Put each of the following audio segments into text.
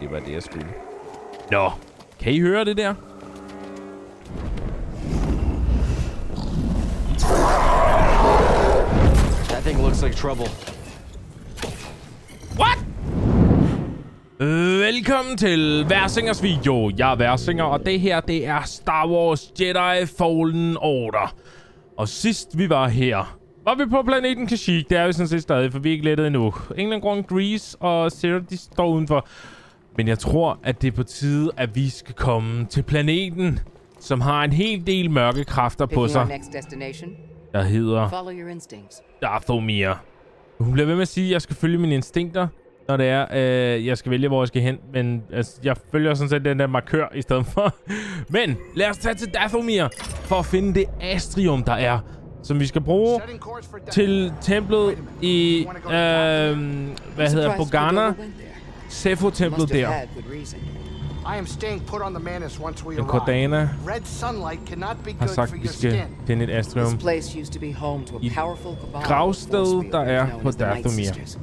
det var det, jeg skulle. Nå, kan I høre det der? That thing looks like trouble. What? Velkommen til Værsingers video. Jeg er Værsinger, og det her, det er Star Wars Jedi Fallen Order. Og sidst vi var her, var vi på planeten Kashyyyk. Det er vi sådan set stadig, for vi er ikke lettet endnu. Ingen grund Grease og Sarah, de står udenfor. Men jeg tror, at det er på tide, at vi skal komme til planeten, som har en hel del mørke kræfter på sig. Der hedder. Dathomir. Hun bliver ved med at sige, at jeg skal følge mine instinkter, når det er, øh, jeg skal vælge, hvor jeg skal hen. Men altså, jeg følger sådan set den der markør i stedet for. Men lad os tage til Dathomir for at finde det astrium, der er, som vi skal bruge til templet i, øh, hvad hedder Bogana. Cordova went there. Sefo-templet Must have der. had good reason. I am staying put on the Manus once we Men arrive. Cordana Red sunlight cannot be har good sagt, for at vi your skal skin. finde et astrium. This place used to be home to a I powerful cabal of gravsted, force der er wielders known på as the Night Dathomir. Sisters.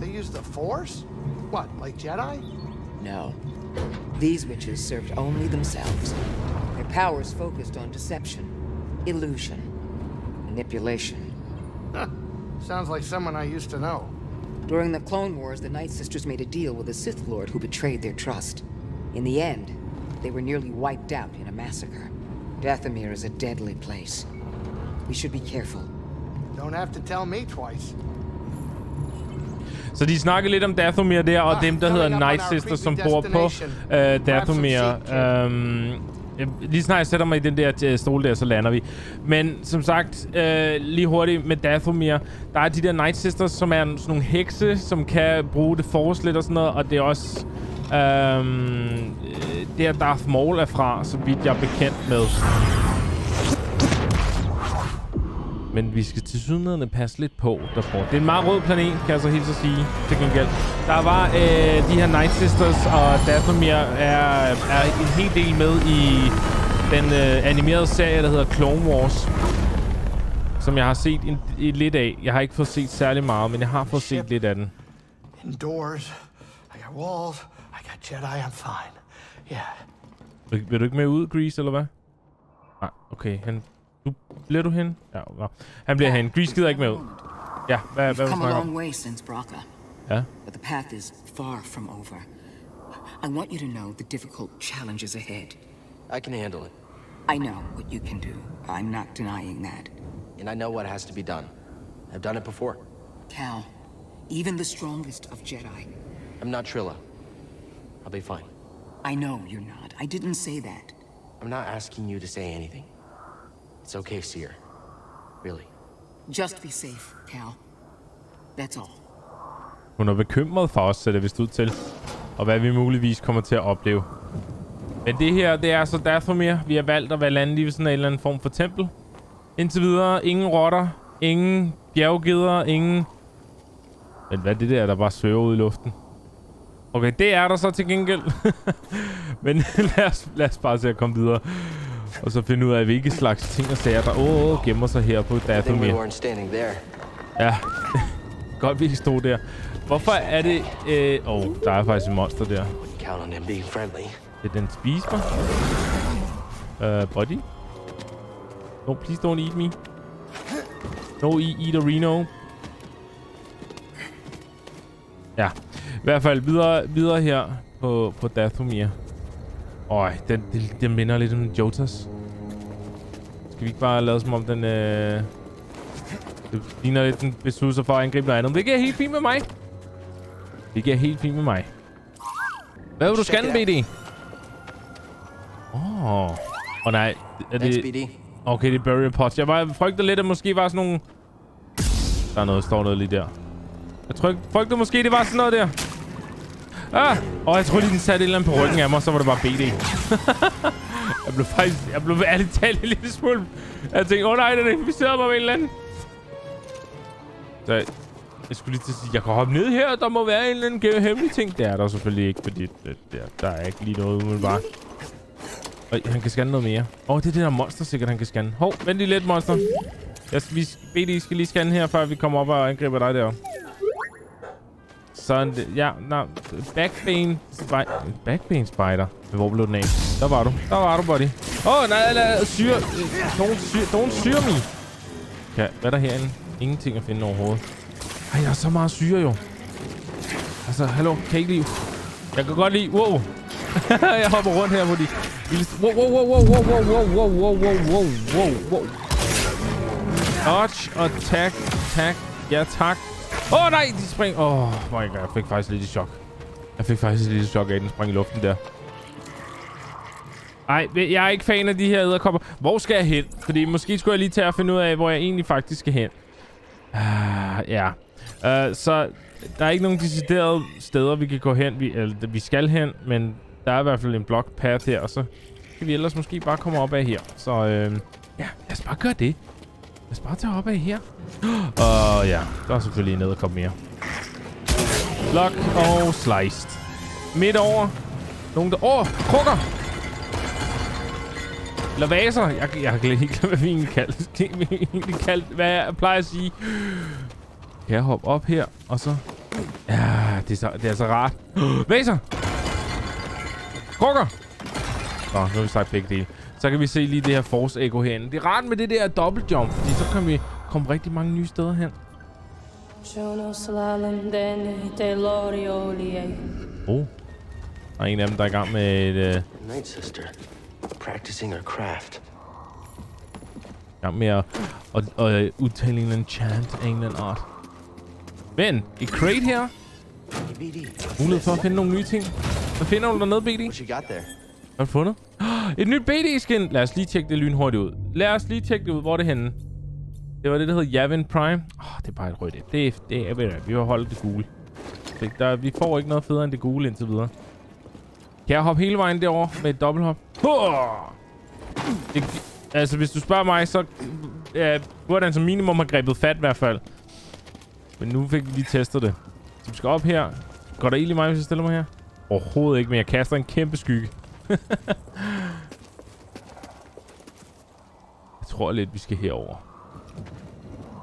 They use the Force? What, like Jedi? No. These witches served only themselves. Their powers focused on deception, illusion, manipulation. Sounds like someone I used to know. During the Clone Wars, the Night Sisters made a deal with a Sith Lord who betrayed their trust. In the end, they were nearly wiped out in a massacre. Dathomir is a deadly place. We should be careful. Don't have to tell me twice. Så de snakker lidt om Dathomir der, og Ah, dem, der hedder coming Night our Sisters, som creepy bor på destination. uh, Grab Dathomir. seat. Um, jeg- lige snart jeg sætter mig i den der øh, stol der, så lander vi. Men som sagt, øh, lige hurtigt med Dathomir. Der er de der Night Sisters, som er sådan nogle hekse, som kan bruge det force lidt og sådan noget. Og det er også øhm, øh, der Darth Maul er fra, så vidt jeg er bekendt med. Men vi skal til sydnederne passe lidt på, der bor. Det er en meget rød planet, kan jeg så helt så sige, til gengæld. Der var øh, de her Night Sisters, og Dathomir er, er en hel del med i den øh, animerede serie, der hedder Clone Wars. Som jeg har set en, en, lidt af. Jeg har ikke fået set særlig meget, men jeg har fået set lidt af den. Indoors, I got walls, I got Jedi, I'm fine. Yeah. Vil, vil du ikke med ud, Grease, eller hvad? Nej, okay. Han, du, bliver du hen? Ja, nå. Han bliver hen. Grease gider ikke med ud. Ja, hvad, hvad We've vil du come a snakke om? long way since Braca, Ja. but the path is far from over. I want you to know the difficult challenges ahead. I can handle it. I know what you can do. I'm not denying that. And I know what has to be done. I've done it before. Cal, even the strongest of Jedi. I'm not Trilla. I'll be fine. I know you're not. I didn't say that. I'm not asking you to say anything. It's okay, Seer. Really. Just be safe, Cal. That's all. Hun er bekymret for os, ser det vist ud til. Og hvad vi muligvis kommer til at opleve. Men det her, det er så Dathomir. Vi har valgt at være lande lige ved sådan en eller anden form for tempel. Indtil videre, ingen rotter, ingen bjerggeder, ingen... Men hvad er det der, der bare svæver ud i luften? Okay, det er der så til gengæld. Men lad os, lad os bare se at komme videre. Og så finde ud af, hvilke slags ting og sager, der åh, oh, gemmer sig her på Dathomir. Ja, godt vi ikke stod der. Hvorfor er det... Øh, åh, oh, der er faktisk en monster der. Vil den spise mig? Uh, body? No, please don't eat me. No, eat, eat a Reno. Ja, i hvert fald videre, videre her på, på Dathomir. Øj, den, den, den minder lidt om Jotas. Skal vi ikke bare lade som om den... Øh, det ligner lidt, den beslutter sig for at angribe noget andet. Hvilket er helt fint med mig. Hvilket er helt fint med mig. Hvad vil du scanne, BD? Åh. Oh. oh, nej. Er det... BD. Okay, det er burial pots. Jeg frygtede lidt, at måske var sådan nogle... Der er noget, står noget lige der. Jeg tryk, frygtede måske, det var sådan noget der. Ah! Og jeg troede lige, den satte et eller andet på ryggen af mig, så var det bare BD. jeg blev faktisk... Jeg blev ærligt talt en lille smule... Jeg tænkte, åh oh, nej, den inficerede mig med en eller anden. Så jeg, jeg skulle lige til at sige, jeg kan hoppe ned her, der må være en eller anden hemmelig ting. Det er der selvfølgelig ikke, fordi øh, det, der, der er ikke lige noget umiddelbart. Og han kan scanne noget mere. Åh, oh, det er det der monster sikkert, han kan scanne. Hov, vent lige lidt, monster. Jeg, vi, BD skal lige scanne her, før vi kommer op og angriber dig der. Sådan, ja, nej, backbane, spi- backbane spider. Hvor blev den af? Der var du. Der var du, buddy. Åh, oh, nej, nej, syre. Don't syre, don't syre me. Okay, hvad er der herinde? Ingenting at finde overhovedet. Ej, der er så meget syre jo. Altså, hallo, kan I ikke lide... Jeg kan godt lide... Wow. jeg hopper rundt her på de... Wow, wow, wow, wow, wow, wow, wow, wow, wow, wow, wow, wow, wow. Dodge og tag, tag. Ja, tak. Åh, oh, nej, de springer... Åh, oh, my god, jeg fik faktisk lidt i chok. Jeg fik faktisk lidt i chok af, at den sprang i luften der. Nej, jeg er ikke fan af de her æderkopper. Hvor skal jeg hen? Fordi måske skulle jeg lige tage at finde ud af, hvor jeg egentlig faktisk skal hen. Ah, ja. Uh, så der er ikke nogen deciderede steder, vi kan gå hen. Vi, eller, vi skal hen, men der er i hvert fald en block path her, og så kan vi ellers måske bare komme op af her. Så øh, ja, lad os bare gøre det. Lad os bare tage op af her. Og ja, der er selvfølgelig og komme mere. Lock og sliced. Midt over. Nogle der... Åh, oh, krukker! Eller vaser. Jeg, jeg har glemt glemt, hvad vi egentlig kaldt. egentlig kaldt, hvad jeg plejer at sige. Kan jeg hoppe op her, og så... Ja, det er så, det er så rart. vaser! Krukker! Nå, nu har vi sagt begge dele. Så kan vi se lige det her Force Echo herinde. Det er rart med det der dobbelt jump, fordi så kan vi komme rigtig mange nye steder hen. Oh. Der er en af dem, der er i gang med et... The Night Sister, practicing her craft. i gang med at, at, at, at udtale en eller anden chant af en eller anden art. Men, i crate her, mulighed for at finde nogle nye ting. Hvad finder du dernede, BD? What you got there? Hvad har du fundet? Et nyt BD-skin! Lad os lige tjekke det lynhurtigt ud. Lad os lige tjekke det ud. Hvor er det henne? Det var det, der hedder Javin Prime. Åh, oh, det er bare et rødt. et. Det er, det er, ved vi har holdt det gule. Der, vi får ikke noget federe end det gule indtil videre. Kan jeg hoppe hele vejen derover med et dobbelthop? Det, altså, hvis du spørger mig, så øh, burde han som minimum have grebet fat i hvert fald. Men nu fik vi lige testet det. Så vi skal op her. Går der ild i mig, hvis jeg stiller mig her? Overhovedet ikke, men jeg kaster en kæmpe skygge. Jeg tror lidt, vi skal herover.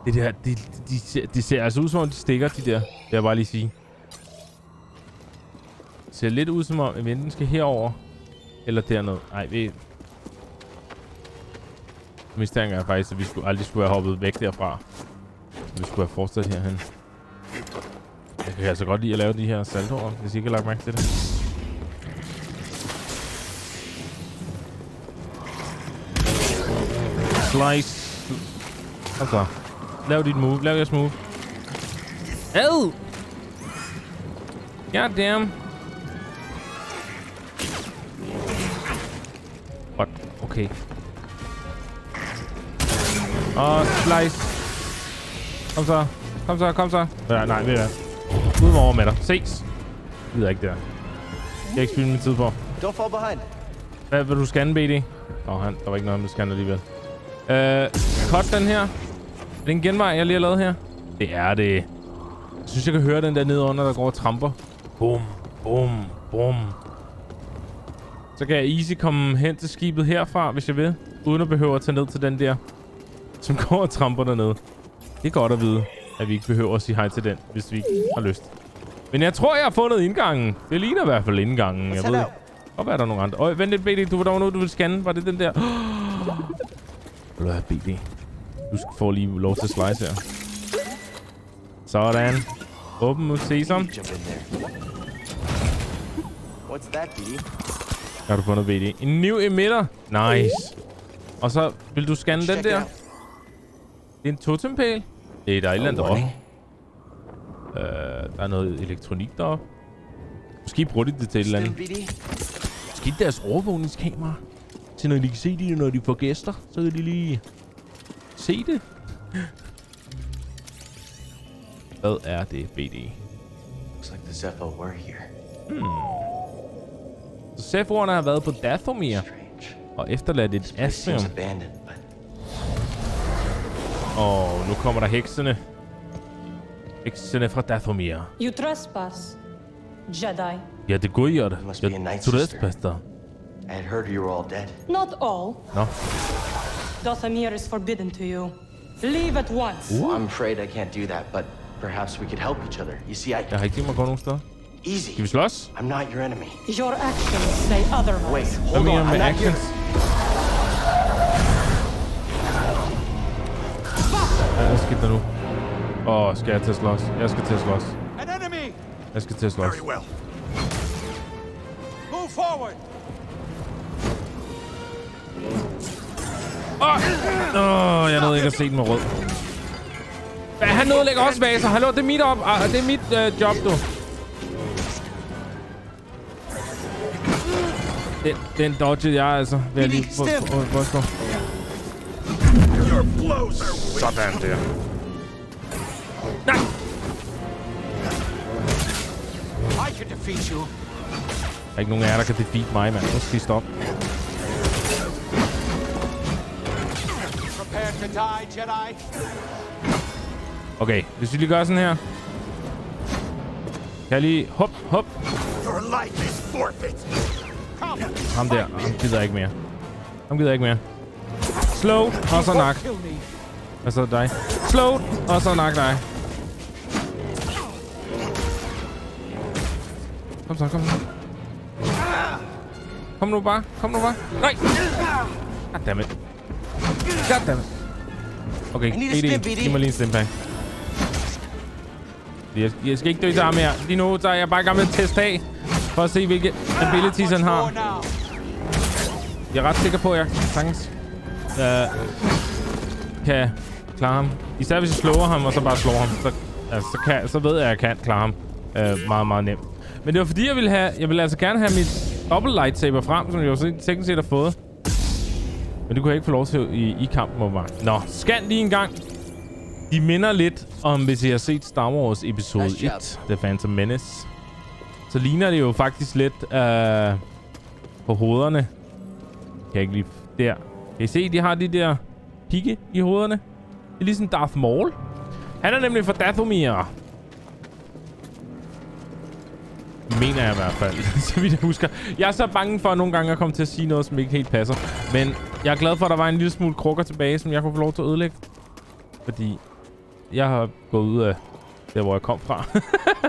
Det der, de, de, de, ser, de ser altså ud som om, de stikker, de der. Det vil jeg bare lige sige. Det ser lidt ud som om, at vi enten skal herover eller derned. Nej, vi... Mistænker jeg faktisk, at vi skulle, aldrig skulle have hoppet væk derfra. Vi skulle have fortsat herhen. Jeg kan altså godt lide at lave de her saltoer, hvis I ikke har lagt mærke til det. Slice. Kom så. Lav dit move. Lav jeres move. Ad! God damn. What? Okay. Og slice. Kom så. Kom så, kom så. Ja, nej, ved du hvad. Ud over med dig. Ses. Jeg gider ikke det der. Jeg kan ikke spille min tid på. Don't fall behind. Hvad vil du scanne, BD? Nå, han, der var ikke noget, han ville scanne alligevel. Øh, cut den her. Er det en genvej, jeg lige har lavet her? Det er det. Jeg synes, jeg kan høre den der nede under, der går og tramper. Bum, bum, bum. Så kan jeg easy komme hen til skibet herfra, hvis jeg vil. Uden at behøve at tage ned til den der, som går og tramper dernede. Det er godt at vide, at vi ikke behøver at sige hej til den, hvis vi ikke har lyst. Men jeg tror, jeg har fundet indgangen. Det ligner i hvert fald indgangen. Jeg ved ikke. Og hvad er der nogle andre? Øj, vent lidt, BD. Du var der noget, du ville scanne. Var det den der? Vil du have BD? Du skal få lige lov til at slice her. Sådan. Åben mod sesam. What's that, BD? Har du fundet BD? En new emitter. Nice. Og så vil du scanne den Check der. out. Det er en totempæl. Det er der et eller andet deroppe. Øh, der er noget elektronik deroppe. Måske bruger de det til et eller andet. Måske deres overvågningskamera. Til når de kan se det, når de får gæster. Så kan de lige se det. Hvad er det, BD? Looks like the Zepho were here. Så Sephiroth har været på Dathomir og efterladt et but Og nu kommer der heksene. Heksene fra Dathomir. You trespass, Jedi. Ja, det går jeg. Jeg Night I had heard you were all dead. Not all. No? Dothamir is forbidden to you. Leave at once. I'm afraid I can't do that, but Perhaps we could help each other. You see, I... Jeg har ikke tænkt mig at gå nogen. Easy. Skal vi slås? I'm not your enemy. Your actions say otherwise. Wait, Hvad hold mener on. du I'm med not your... actions? Ja, Hvad skete der nu? Åh, oh, skal jeg til at slås? Jeg skal til at slås. An enemy! Jeg skal til at slås. Very well. Move forward! Åh, oh, jeg nåede ikke at se den med rød. Ja, han nåede lægger også vaser. Hallo, det er mit, op, ah, det er mit øh, job, du. Den, den dodgede jeg altså. Vil jeg lige are Sådan der. Nej! I can defeat you. Der er ikke nogen af jer, der kan defeat mig, mand. Nu skal I stoppe. Okay, hvis vi lige gør sådan her. Kan jeg lige... Hop, hop. Ham der. Ham gider ikke mere. Ham gider ikke mere. Slow, og så nak. Hvad så dig? Slow, og så nak dig. Kom så, kom så. Kom nu bare. Kom nu bare. Nej! Goddammit. Goddammit. Okay, BD. Giv mig lige en stimpack. Jeg, jeg skal ikke dø til ham her. Lige nu så er jeg bare at teste af. For at se, hvilke abilities han har. Jeg er ret sikker på, at jeg sagtens øh, kan klare ham. Især hvis jeg slår ham, og så bare slår ham. Så, altså, så, kan, så ved jeg, at jeg kan klare ham øh, meget, meget nemt. Men det var fordi, jeg ville, have, jeg ville altså gerne have mit dobbelt lightsaber frem, som jeg jo teknisk set har fået. Men det kunne jeg ikke få lov til i, i kampen, åbenbart. Nå, scan lige en gang. De minder lidt om, hvis I har set Star Wars episode Nice job. 1, The Phantom Menace. Så ligner det jo faktisk lidt øh, på hovederne. Kan jeg ikke lige... Der. Kan I se, de har de der pigge i hovederne? Det er ligesom Darth Maul. Han er nemlig fra Dathomir. Mener jeg i hvert fald, så vidt jeg husker. Jeg er så bange for nogle gange at komme til at sige noget, som ikke helt passer. Men jeg er glad for, at der var en lille smule krukker tilbage, som jeg kunne få lov til at ødelægge. Fordi jeg har gået ud af der, hvor jeg kom fra.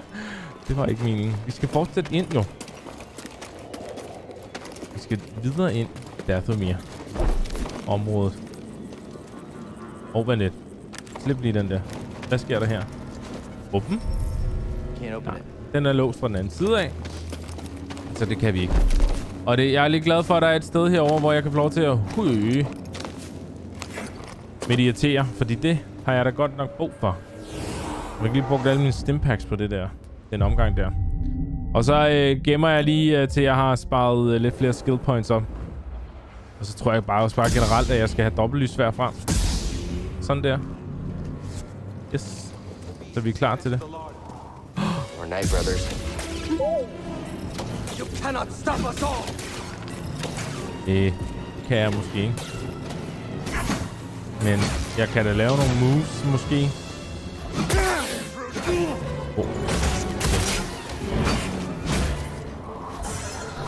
det var ikke meningen. Vi skal fortsætte ind, jo. Vi skal videre ind i Dathomir. Området. Og hvad net? Slip lige den der. Hvad sker der her? Åben? Can't open it. Den er låst fra den anden side af. Så det kan vi ikke. Og det, jeg er lidt glad for, at der er et sted herover, hvor jeg kan få lov til at høje. Meditere, fordi det har jeg da godt nok brug for. Jeg har ikke lige brugt alle mine stimpacks på det der. Den omgang der. Og så øh, gemmer jeg lige øh, til jeg har sparet øh, lidt flere skill points op. Og så tror jeg bare også bare generelt, at jeg skal have dobbeltlysvær frem. Sådan der. Yes. Så vi er klar til det. Night Brothers. You cannot stop us all. Det kan jeg måske ikke. Men jeg kan da lave nogle moves, måske. Oh.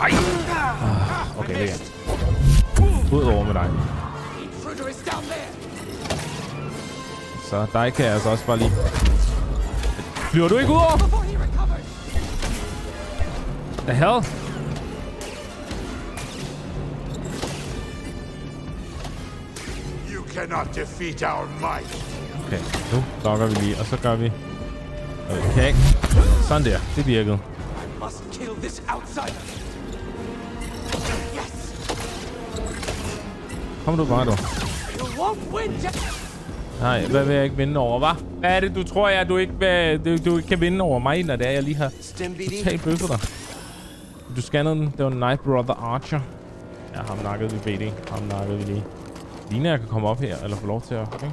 Ej! Ah, okay, det er Ud over med dig. Så dig kan jeg altså også bare lige... Flyver du ikke ud over? The hell? You cannot defeat our might. Okay, nu lokker vi lige, og så gør vi... Okay. Sådan der, det virkede. I must kill this outsider. Yes. Kom du bare, du. Nej, hvad vil jeg ikke vinde over, hva'? Hvad er det, du tror, jeg, du ikke, vil, du, du ikke kan vinde over mig, når det er, jeg lige har totalt bøffet dig? Du scannede den. Det var Night Brother Archer. Ja, ham nakkede vi BD. Ham nakkede vi lige. Ligner, jeg kan komme op her, eller få lov til at... Okay?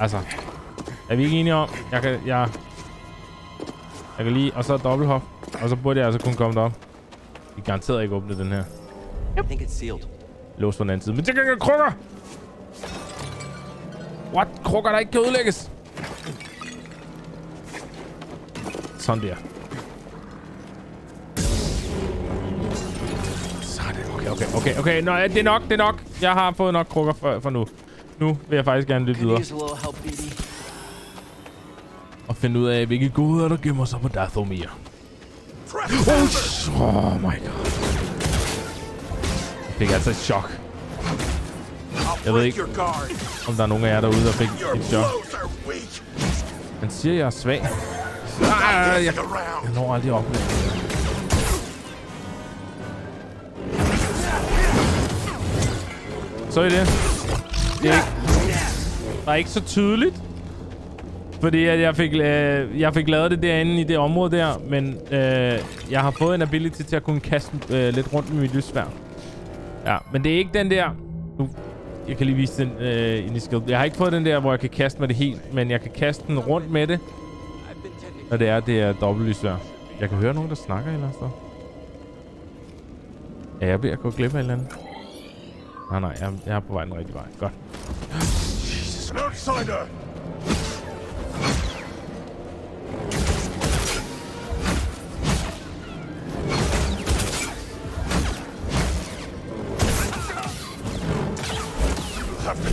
Altså, er vi ikke enige om? Jeg kan... Jeg, jeg kan lige... Og så dobbelthop. Og så burde jeg altså kunne komme derop. Vi kan garanteret ikke åbne den her. I think it's sealed. Lås på den anden side. Men det kan krukker! What? Krukker, der ikke kan ødelægges? Sådan der. Sådan. Okay, okay, okay, okay. Nå, det er nok, det er nok. Jeg har fået nok krukker for, for nu. Nu vil jeg faktisk gerne lidt videre. og finde ud af, hvilke goder, der gemmer sig på Dathomir. Oh, oh my god. Jeg fik altså et chok. Jeg ved ikke, om der er nogen af jer derude, der fik et chok. Han siger, jeg er svag. Ah, jeg, jeg når aldrig op. Så er det. Det er ikke, var ikke så tydeligt. Fordi at jeg fik, øh, jeg fik lavet det derinde i det område der, men øh, jeg har fået en ability til at kunne kaste øh, lidt rundt med mit lysvær. Ja, men det er ikke den der... Nu, jeg kan lige vise den øh, ind i skill. Jeg har ikke fået den der, hvor jeg kan kaste med det helt, men jeg kan kaste den rundt med det. Og det er, det er dobbelt lysvær. Jeg kan høre nogen, der snakker eller andet sted. Er jeg ved at gå glip af et eller andet? Nej, nej, jeg, jeg er på vej den rigtige vej. Godt. Outsider!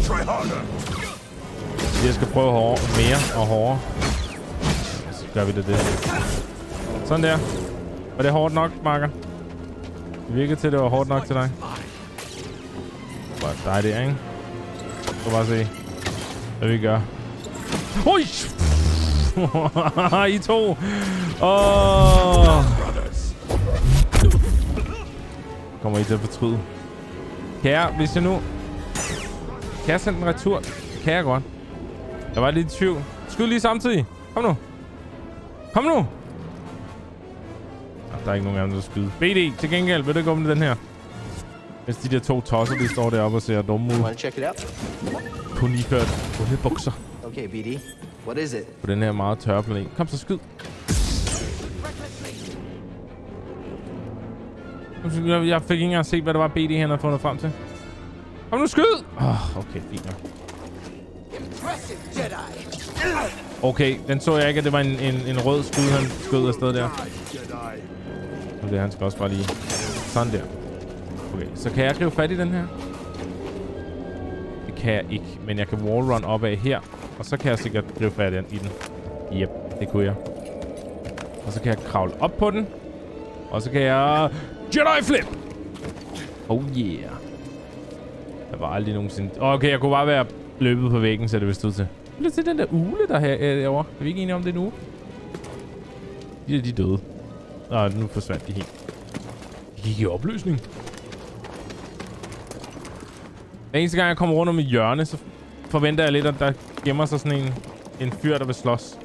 Try harder. Jeg skal prøve hårdere, mere og hårdere. Gør vi det det. Sådan der. Var det hårdt nok, Marker? Det virkede til, at det var hårdt nok til dig. Bare dig der, ikke? Så bare se, hvad vi gør. Oj! I to! Åh! Kommer I til at fortryde. Kan jeg, hvis jeg nu... Kan jeg sende en retur? Kan jeg godt. Jeg var lidt i tvivl. Skyd lige samtidig. Kom nu. Kom nu. Ah, der er ikke nogen andre, der skyder. BD, til gengæld, vil du ikke åbne den her? Mens de der to tosser, de står deroppe og ser dumme ud. Want to check it out? På niført bukser. Okay, BD. What is it? På den her meget tørre planet. Kom så, skyd. Jeg, jeg fik ikke engang set, hvad det var, BD han havde fundet frem til. Kom nu, skyd! Oh, okay, fint nok. Okay, den så jeg ikke, at det var en, en, en rød skud, han skød afsted der. Og det han skal også bare lige... Sådan der. Okay, så kan jeg gribe fat i den her? Det kan jeg ikke, men jeg kan wallrun op af her. Og så kan jeg sikkert gribe fat i den. Yep, det kunne jeg. Og så kan jeg kravle op på den. Og så kan jeg... Jedi flip! Oh yeah. Der var aldrig nogensinde... Okay, jeg kunne bare være løbet på væggen, så det vil stå til. At se den der ule, der her øh, derovre. Er vi ikke enige om det nu? De er de døde. Nå, nu forsvandt de helt. De gik i opløsning. Hver eneste gang, jeg kommer rundt om et hjørne, så forventer jeg lidt, at der gemmer sig sådan en, en fyr, der vil slås.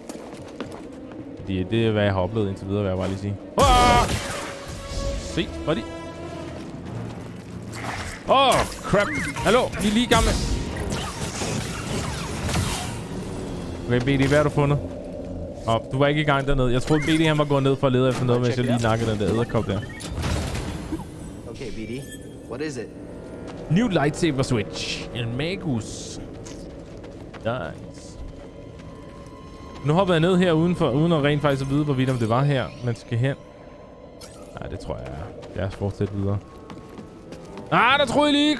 Fordi det er, hvad jeg har oplevet indtil videre, vil jeg bare lige sige. Ah! Se, hvor de? Åh, oh, crap. Hallo, vi er lige gamle. Okay, BD, hvad har du fundet? Åh, oh, du var ikke i gang dernede. Jeg troede, BD han var gået ned for at lede efter noget, mens jeg lige nakkede den der æderkop der. Okay, BD. What is it? New lightsaber switch. En magus. Nice. Nu hopper jeg ned her udenfor, uden at rent faktisk at vide, hvorvidt om det var her, man skal hen. Nej, det tror jeg er. Lad os fortsætte videre. Ah, der troede jeg lige.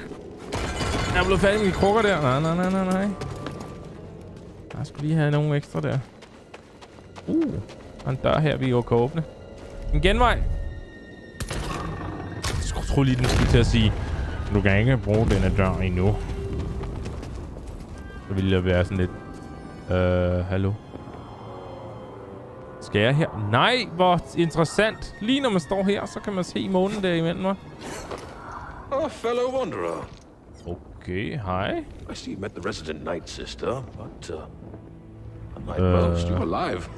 Jeg blevet færdig med krukker der. Nej, nej, nej, nej, nej. Jeg skulle lige have nogle ekstra der. Uh, der er en dør her, vi jo kan åbne. En genvej. Jeg tror lige, den skulle til at sige, du kan ikke bruge denne dør endnu. Så ville jeg være sådan lidt... Øh, hallo? Skal jeg her? Nej, hvor interessant. Lige når man står her, så kan man se månen der imellem mig. A fellow wanderer. Okay, hej. I see you met the resident Night Sister, but uh, unlike Uh. most, you're alive.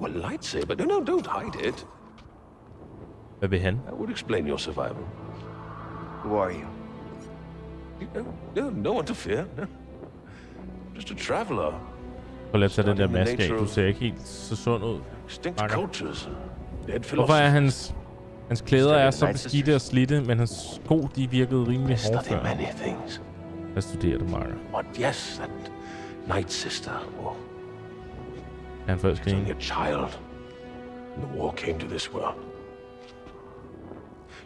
Well, lightsaber? No, no, don't hide it. Maybe vil han? That would explain your survival. Who are you? You- No, no, no one to fear. No. Just a traveler. Prøv lige at tage den der Studying the maske af. nature Du of- ser ikke helt så sund ud. Extinct cultures. Dead Hvorfor er philosophers. hans... Hans klæder er så beskidte og slidte, men hans sko, de virkede rimelig study før. Hvad studerer du, Marker? But yes, that Night Sister. Oh, han only hende? a child. when The war came to this world.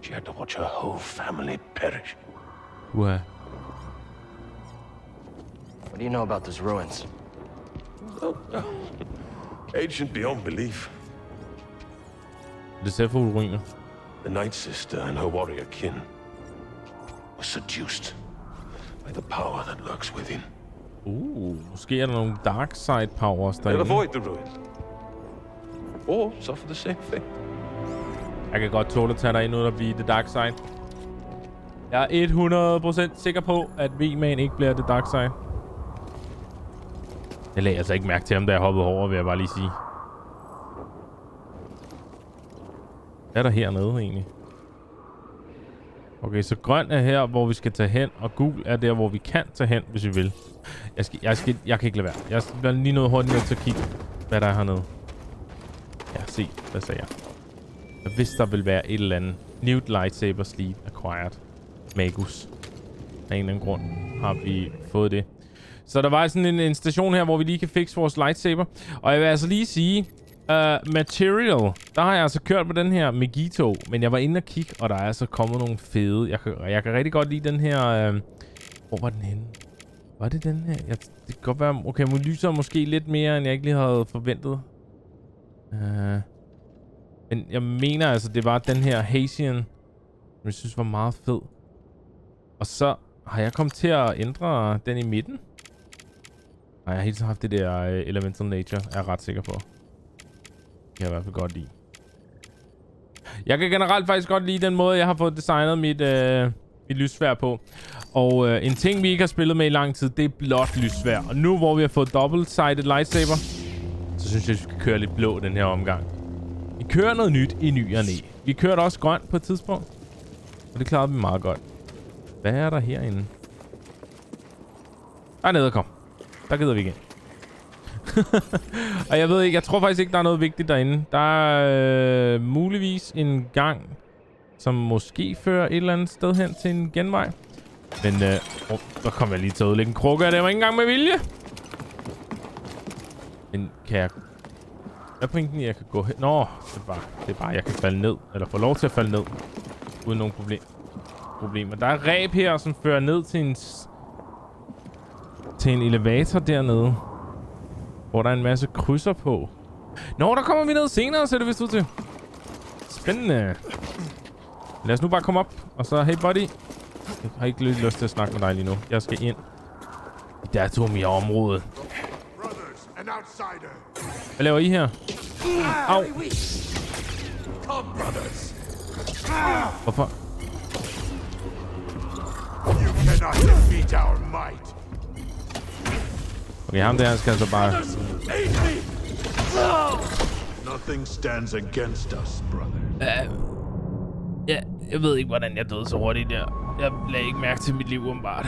She had to watch her whole family perish. Uha. What do you know about those ruins? Oh, oh. Ancient beyond belief. Det ser for ruiner. The Night Sister and her warrior kin were seduced by the power that lurks within. Uh, måske er der nogle dark side powers They'll derinde. avoid the ruin. Or suffer the same fate. Jeg kan godt tåle at tage dig ind uden at blive the dark side. Jeg er 100% sikker på, at V-Man ikke bliver the dark side. Jeg lagde altså ikke mærke til ham, da jeg hoppede over, vil jeg bare lige sige. Hvad er der hernede egentlig? Okay, så grøn er her, hvor vi skal tage hen, og gul er der, hvor vi kan tage hen, hvis vi vil. Jeg, skal, jeg, skal, jeg kan ikke lade være. Jeg bliver lige noget hurtigt nødt til at kigge, hvad der er hernede. Ja, se. Hvad sagde jeg? Jeg vidste, der ville være et eller andet. New Lightsaber sleep Acquired. Magus. Af en eller anden grund har vi fået det. Så der var sådan en, en station her, hvor vi lige kan fikse vores lightsaber. Og jeg vil altså lige sige, uh, Material, der har jeg altså kørt på den her Megito. Men jeg var inde og kigge, og der er altså kommet nogle fede. Jeg kan, jeg kan rigtig godt lide den her... Uh, hvor var den henne? Var det den her? Jeg, det kan godt være... Okay, må lyser måske lidt mere, end jeg ikke lige havde forventet. Uh, men jeg mener altså, det var den her Hazian, som jeg synes var meget fed. Og så har jeg kommet til at ændre den i midten. Nej, jeg har hele tiden haft det der uh, Elemental Nature, er jeg ret sikker på. Kan jeg i hvert fald godt lide. Jeg kan generelt faktisk godt lide den måde, jeg har fået designet mit, øh, mit lysvær på. Og øh, en ting, vi ikke har spillet med i lang tid, det er blåt lysvær. Og nu, hvor vi har fået double-sided lightsaber, så synes jeg, vi skal køre lidt blå den her omgang. Vi kører noget nyt i ny og næ. Vi kørte også grønt på et tidspunkt. Og det klarede vi meget godt. Hvad er der herinde? Der er nede kom. Der gider vi ikke. og jeg ved ikke, jeg tror faktisk ikke, der er noget vigtigt derinde. Der er øh, muligvis en gang, som måske fører et eller andet sted hen til en genvej. Men, øh, oh, der kom jeg lige til at ødelægge en krukke, og det var ikke engang med vilje. Men kan jeg hvad er pointen jeg kan gå hen? Nå, det er, bare, det er bare, jeg kan falde ned. Eller få lov til at falde ned. Uden nogen problem. problemer. Der er ræb her, som fører ned til en... Til en elevator dernede. Hvor der er en masse krydser på. Nå, der kommer vi ned senere, ser det vist ud til. Spændende. Lad os nu bare komme op. Og så, hey buddy. Jeg har ikke lyst til at snakke med dig lige nu. Jeg skal ind. I Datumia-området. Brothers, an. Hvad laver I her? Au. Hvorfor? You cannot defeat our might. Okay, ham der, skal altså bare... Nothing stands against us, brother. Ja, jeg ved ikke, hvordan jeg døde så hurtigt der. Jeg lagde ikke mærke til mit liv, umiddelbart.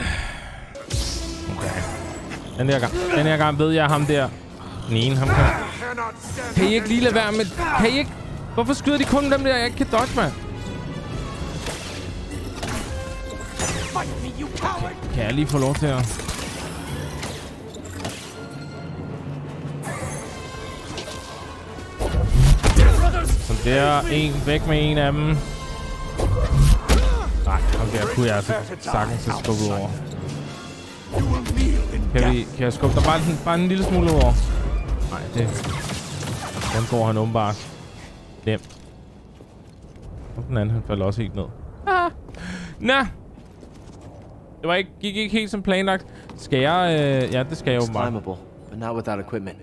Okay. Den her gang, den her gang ved jeg ham der. Den ene, ham kan... Kan I ikke lige lade være med... Kan I ikke... Hvorfor skyder de kun dem der, jeg ikke kan dodge, mand? Kan jeg lige få lov til at... der en væk med en af dem. Nej, ham der kunne jeg altså sagtens have skubbet over. Kan, vi, kan jeg skubbe dig bare, en- bare en lille smule over? Nej, det... Den går han åbenbart. Dem. Og den anden, han falder også helt ned. Ah. Nå. Det var ikke, gik ikke helt som planlagt. Skal jeg... Øh, ja, det skal jeg It's åbenbart. climbable, but not without equipment.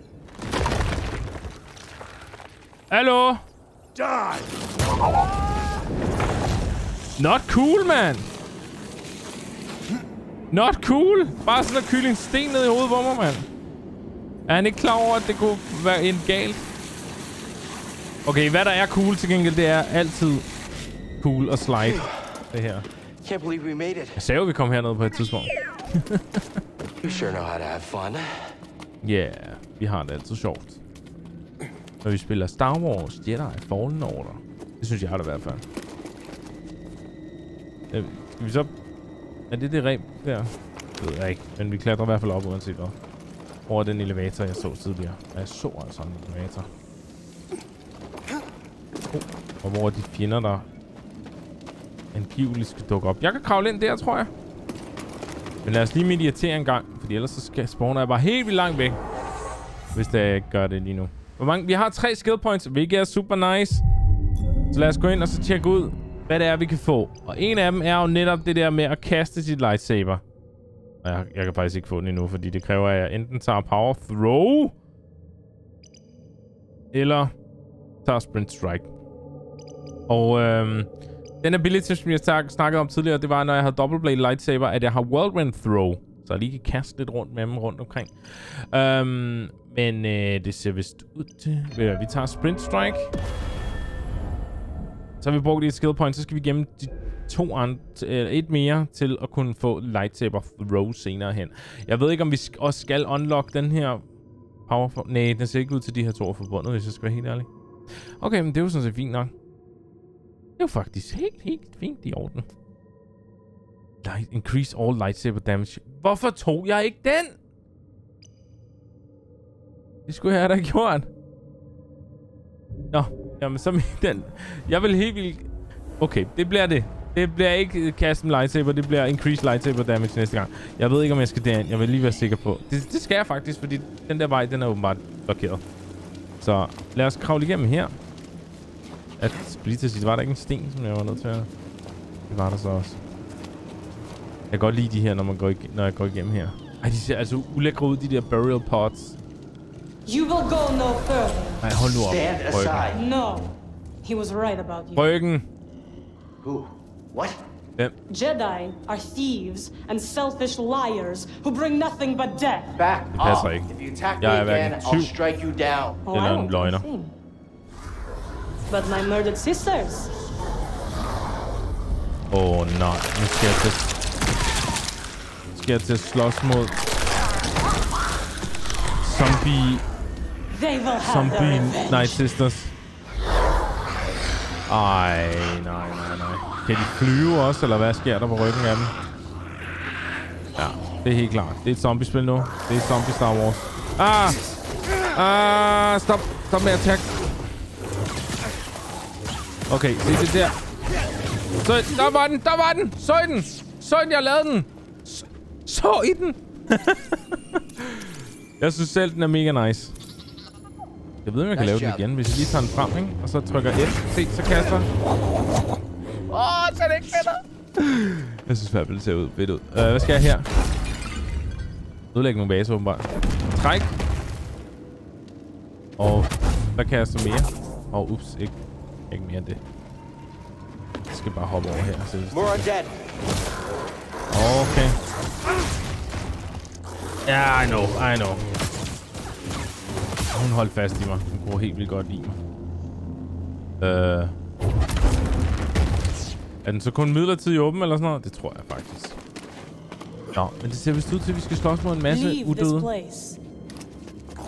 Hallo? Die! Not cool, man. Not cool. Bare sådan at kylde en sten ned i hovedet på mig, mand. Er han ikke klar over, at det kunne være en galt? Okay, hvad der er cool til gengæld, det er altid cool og slide. Det her. Can't believe we made it. Jeg sagde jo, vi kom hernede på et tidspunkt. You sure know how to have fun. Yeah, vi har det altid sjovt. Når vi spiller Star Wars Jedi Fallen Order. Det synes jeg da i hvert fald. Øh, skal vi så... Er det det reb der? Det ved jeg ikke. Men vi klatrer i hvert fald op uanset hvad. Over den elevator, jeg så tidligere. Og jeg så altså en elevator. Oh, og hvor er de fjender, der angiveligt skal dukke op. Jeg kan kravle ind der, tror jeg. Men lad os lige meditere en gang, fordi ellers så skal spawner jeg bare helt vildt langt væk. hvis det gør det lige nu. Hvor mange? Vi har tre skill points, hvilket er super nice. Så lad os gå ind og så tjekke ud, hvad det er, vi kan få. Og en af dem er jo netop det der med at kaste sit lightsaber. Og jeg, jeg kan faktisk ikke få den endnu, fordi det kræver, at jeg enten tager power throw, eller tager sprint strike. Og øhm, den ability, som jeg snak- snakkede om tidligere, det var, når jeg havde double blade lightsaber, at jeg har whirlwind throw. Så jeg lige kan kaste lidt rundt med dem rundt omkring. Øhm, men øh, det ser vist ud til... Ved Vi tager sprint strike. Så har vi brugt et skill point, så skal vi gemme de to andre, eller et mere til at kunne få lightsaber throw senere hen. Jeg ved ikke, om vi sk- også skal unlock den her power. Nej, den ser ikke ud til de her to forbundet, hvis jeg skal være helt ærlig. Okay, men det er jo sådan set fint nok. Det er jo faktisk helt, helt fint i orden. Light, increase all lightsaber damage. Hvorfor tog jeg ikke den? Det skulle jeg have da gjort. Nå, jamen så med den. Jeg vil helt vildt... Okay, det bliver det. Det bliver ikke øh, custom lightsaber, det bliver increased lightsaber damage næste gang. Jeg ved ikke, om jeg skal derind. Jeg vil lige være sikker på. Det, det skal jeg faktisk, fordi den der vej, den er åbenbart blokeret. Så lad os kravle igennem her. At lige til at sige, var der ikke en sten, som jeg var nødt til at... Det var der så også. Jeg kan godt lide de her, når, man går når jeg går igennem her. Ej, de ser altså ulækre ud, de der burial pots. You will go no further. Nej, hold nu op. Stand Ryggen. aside. No. He was right about you. Ryggen. Who? What? Hvem? Jedi are thieves and selfish liars who bring nothing but death. Back passer off. ikke. If you attack me Jeg er again, hverken I'll strike you down. Oh, Eller I en won't løgner. thing. But my murdered sisters. Oh, nej. Nu skal jeg til... Skal jeg til at slås mod... Zombie... They will have Zombie their revenge. Night Sisters. Ej, nej, nej, nej. Kan de flyve også, eller hvad sker der på ryggen af dem? Ja, det er helt klart. Det er et zombiespil nu. Det er zombie Star Wars. Ah! Ah, stop. Stop med at attack. Okay, se det der. Så, der var den, der var den. Så I den. Så I den, jeg lavede den. Så, så I den. jeg synes selv, den er mega nice. Jeg ved, om jeg kan lave den igen, hvis jeg lige tager den frem, ikke? Og så trykker F. Se, så kaster. Åh, oh, så er det ikke fedt. Jeg synes i hvert fald, det ser ud fedt ud. Uh, hvad skal jeg her? Udlægge nogle baser, åbenbart. Træk. Og hvad kan jeg så mere? Og oh, ups, ikke, ikke mere end det. Jeg skal bare hoppe over her. Så. Okay. Ja, yeah, I know, I know. Hun holdt fast i mig. Hun kunne helt vildt godt lide mig. Øh. Er den så kun midlertidigt åben eller sådan noget? Det tror jeg faktisk. Nå, men det ser vist ud til, at vi skal slås mod en masse udøde.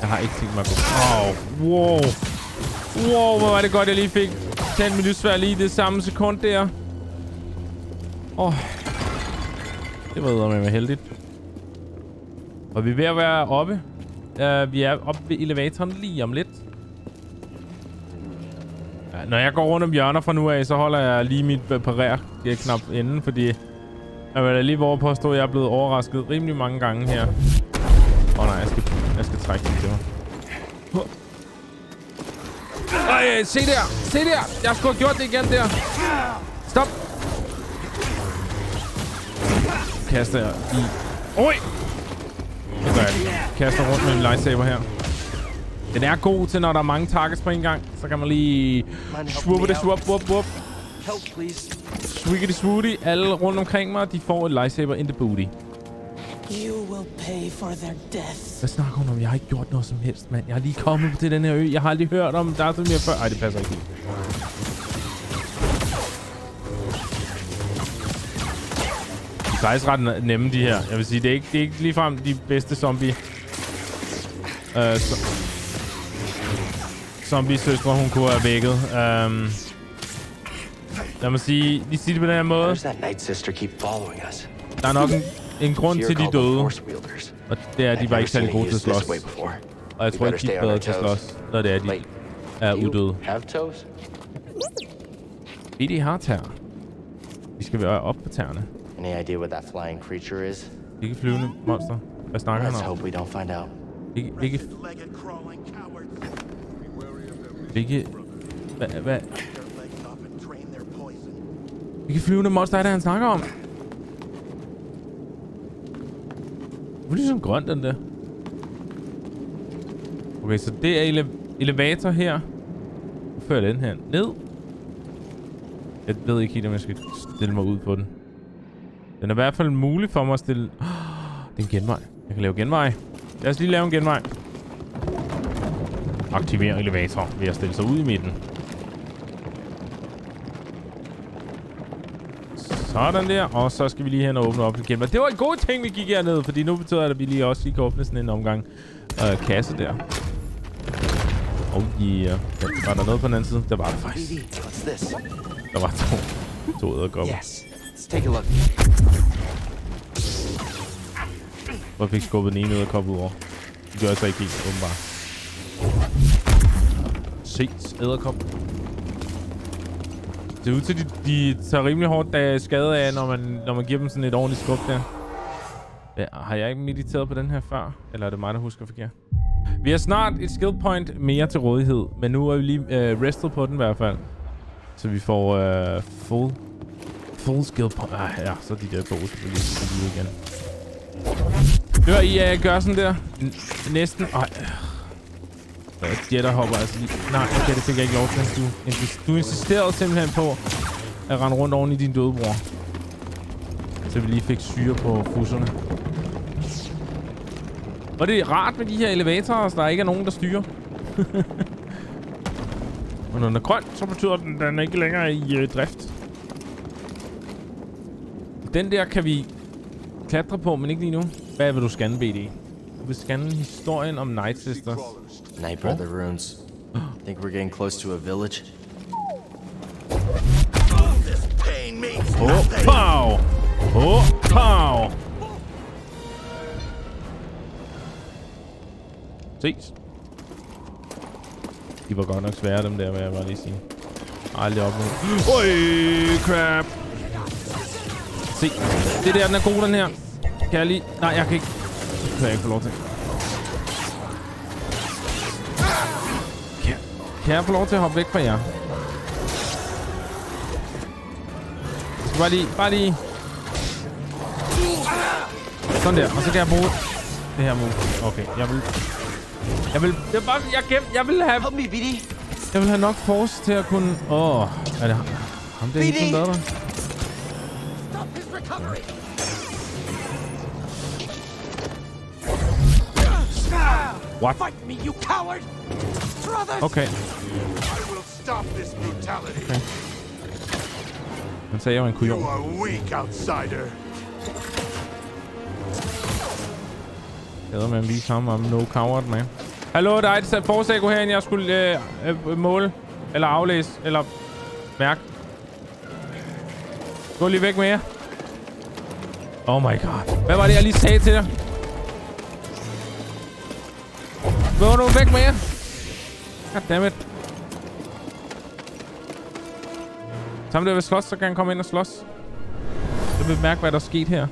Jeg har ikke tænkt mig at gå. Oh, wow. Wow, hvor var det godt, jeg lige fik tændt mit lysvær lige i det samme sekund der. Åh. Oh. Det var med heldigt. Og vi ved at være oppe. Uh, vi er oppe ved elevatoren lige om lidt. Ja, når jeg går rundt om hjørner fra nu af, så holder jeg lige mit parer-knap inden, fordi jeg vil da lige våge påstå, at jeg er blevet overrasket rimelig mange gange her. Åh oh, nej, jeg skal, jeg skal trække den til mig. Ej, se der! Se der! Jeg skulle have gjort det igen der. Stop! Kaster jeg i... Oj! Det gør jeg lige. Kaster rundt med min lightsaber her. Den er god til, når der er mange targets på en gang. Så kan man lige... Swoop det, swoop. Help, please. Swiggity swooty. Alle rundt omkring mig, de får et lightsaber in the booty. You will pay for their death. Hvad snakker hun om? Jeg har ikke gjort noget som helst, mand. Jeg har lige kommet til den her ø. Jeg har aldrig hørt om Darth Vader før. Ej, det passer ikke er faktisk ret nemme, de her. Jeg vil sige, det er ikke, det er ikke ligefrem de bedste zombie... Uh, so zombie-søstre, hun kunne have vækket. Um, lad mig sige, lige sige det på den her måde. Der er nok en, en grund til, de døde. Og det er, at de var ikke særlig gode til at slås. Og jeg tror ikke, de er bedre til at slås, når det er, de er udøde. toes? BD har tær. Vi skal være op på tæerne. Any idea what that flying creature is? Ikke flyvende monster. Hvad snakker han Let's om? hope we don't find out. Crawling cowards. Hvilke... Hvad... Hvad... Hvilke flyvende monster er det, han snakker om? Det er ligesom grøn, den der. Okay, så det er ele elevator her. Hvor fører den her ned? Jeg ved ikke helt, om jeg skal stille mig ud på den. Den er i hvert fald mulig for mig at stille... Det er en genvej. Jeg kan lave genvej. Lad os lige lave en genvej. Aktiver elevator ved at stille sig ud i midten. Sådan der. Og så skal vi lige hen og åbne op igen. Men det var en god ting, vi gik herned. Fordi nu betyder det, at vi lige også lige kan åbne sådan en omgang øh, kasse der. Oh yeah. Var der noget på den anden side? Der var der faktisk. Der var to, to æderkopper. Yes. Take a look. Hvor fik skubbet den ene æderkop koppet over. Det gør jeg så ikke helt, åbenbart. Ses æderkop. Det er ud til, de, de tager rimelig hårdt uh, skade af, når man, når man giver dem sådan et ordentligt skub der. Ja, har jeg ikke mediteret på den her før? Eller er det mig, der husker forkert? Vi har snart et skill point mere til rådighed, men nu er vi lige øh, restet på den i hvert fald. Så vi får øh, full, full skill point. Ah, ja, så er de der to selvfølgelig lige igen. Hør, I uh, gør sådan der. N næsten. Ej. Øh, Jetter hopper altså lige. Nej, okay, det fik jeg ikke lov til. Du, insis- du insisterede simpelthen på at rende rundt oven i din døde bror. Så vi lige fik syre på fusserne. Og det er rart med de her elevatorer, så der ikke er nogen, der styrer. Og når den er grøn, så betyder den, at den ikke længere er i øh, drift. Den der kan vi klatre på, men ikke lige nu. Hvad vil du scanne, BD? Du vil scanne historien om Night Sisters. Night Brother runes. Think we're getting close to a village? Oh, pow! Oh, pow! Ses. De var godt nok svære, dem der, vil jeg bare lige sige. Aldrig opnået. Øj, crap! Se, det der, den er god, den her. Kan jeg lige... Nej, jeg kan ikke... Det kan jeg ikke få lov til. Kan, kan jeg få lov til at hoppe væk fra jer? Jeg skal bare lige... Bare lige... Sådan der, og så kan jeg bruge det her move. Okay, jeg vil... Jeg vil... Jeg, bare, jeg, gem, jeg vil have... Help me, BD. Jeg vil have nok force til at kunne... Åh, oh, er det ham, der der? Recovery. What? Fight me, you coward! Brothers! Okay, I will stop this brutality. han sagde, jeg var en You kujon. are weak, outsider. Jeg ved, man vise ham om no coward, man. Hallo, der er et forsag gå herind, jeg skulle øh, øh, måle, eller aflæse, eller mærke. Gå lige væk med jer. Oh my god. Hvad var det, jeg lige sagde til dig? Gå nu væk med jer. Goddammit. Sammen der vil slås, så kan han komme ind og slås. Jeg vil mærke, hvad der er sket her.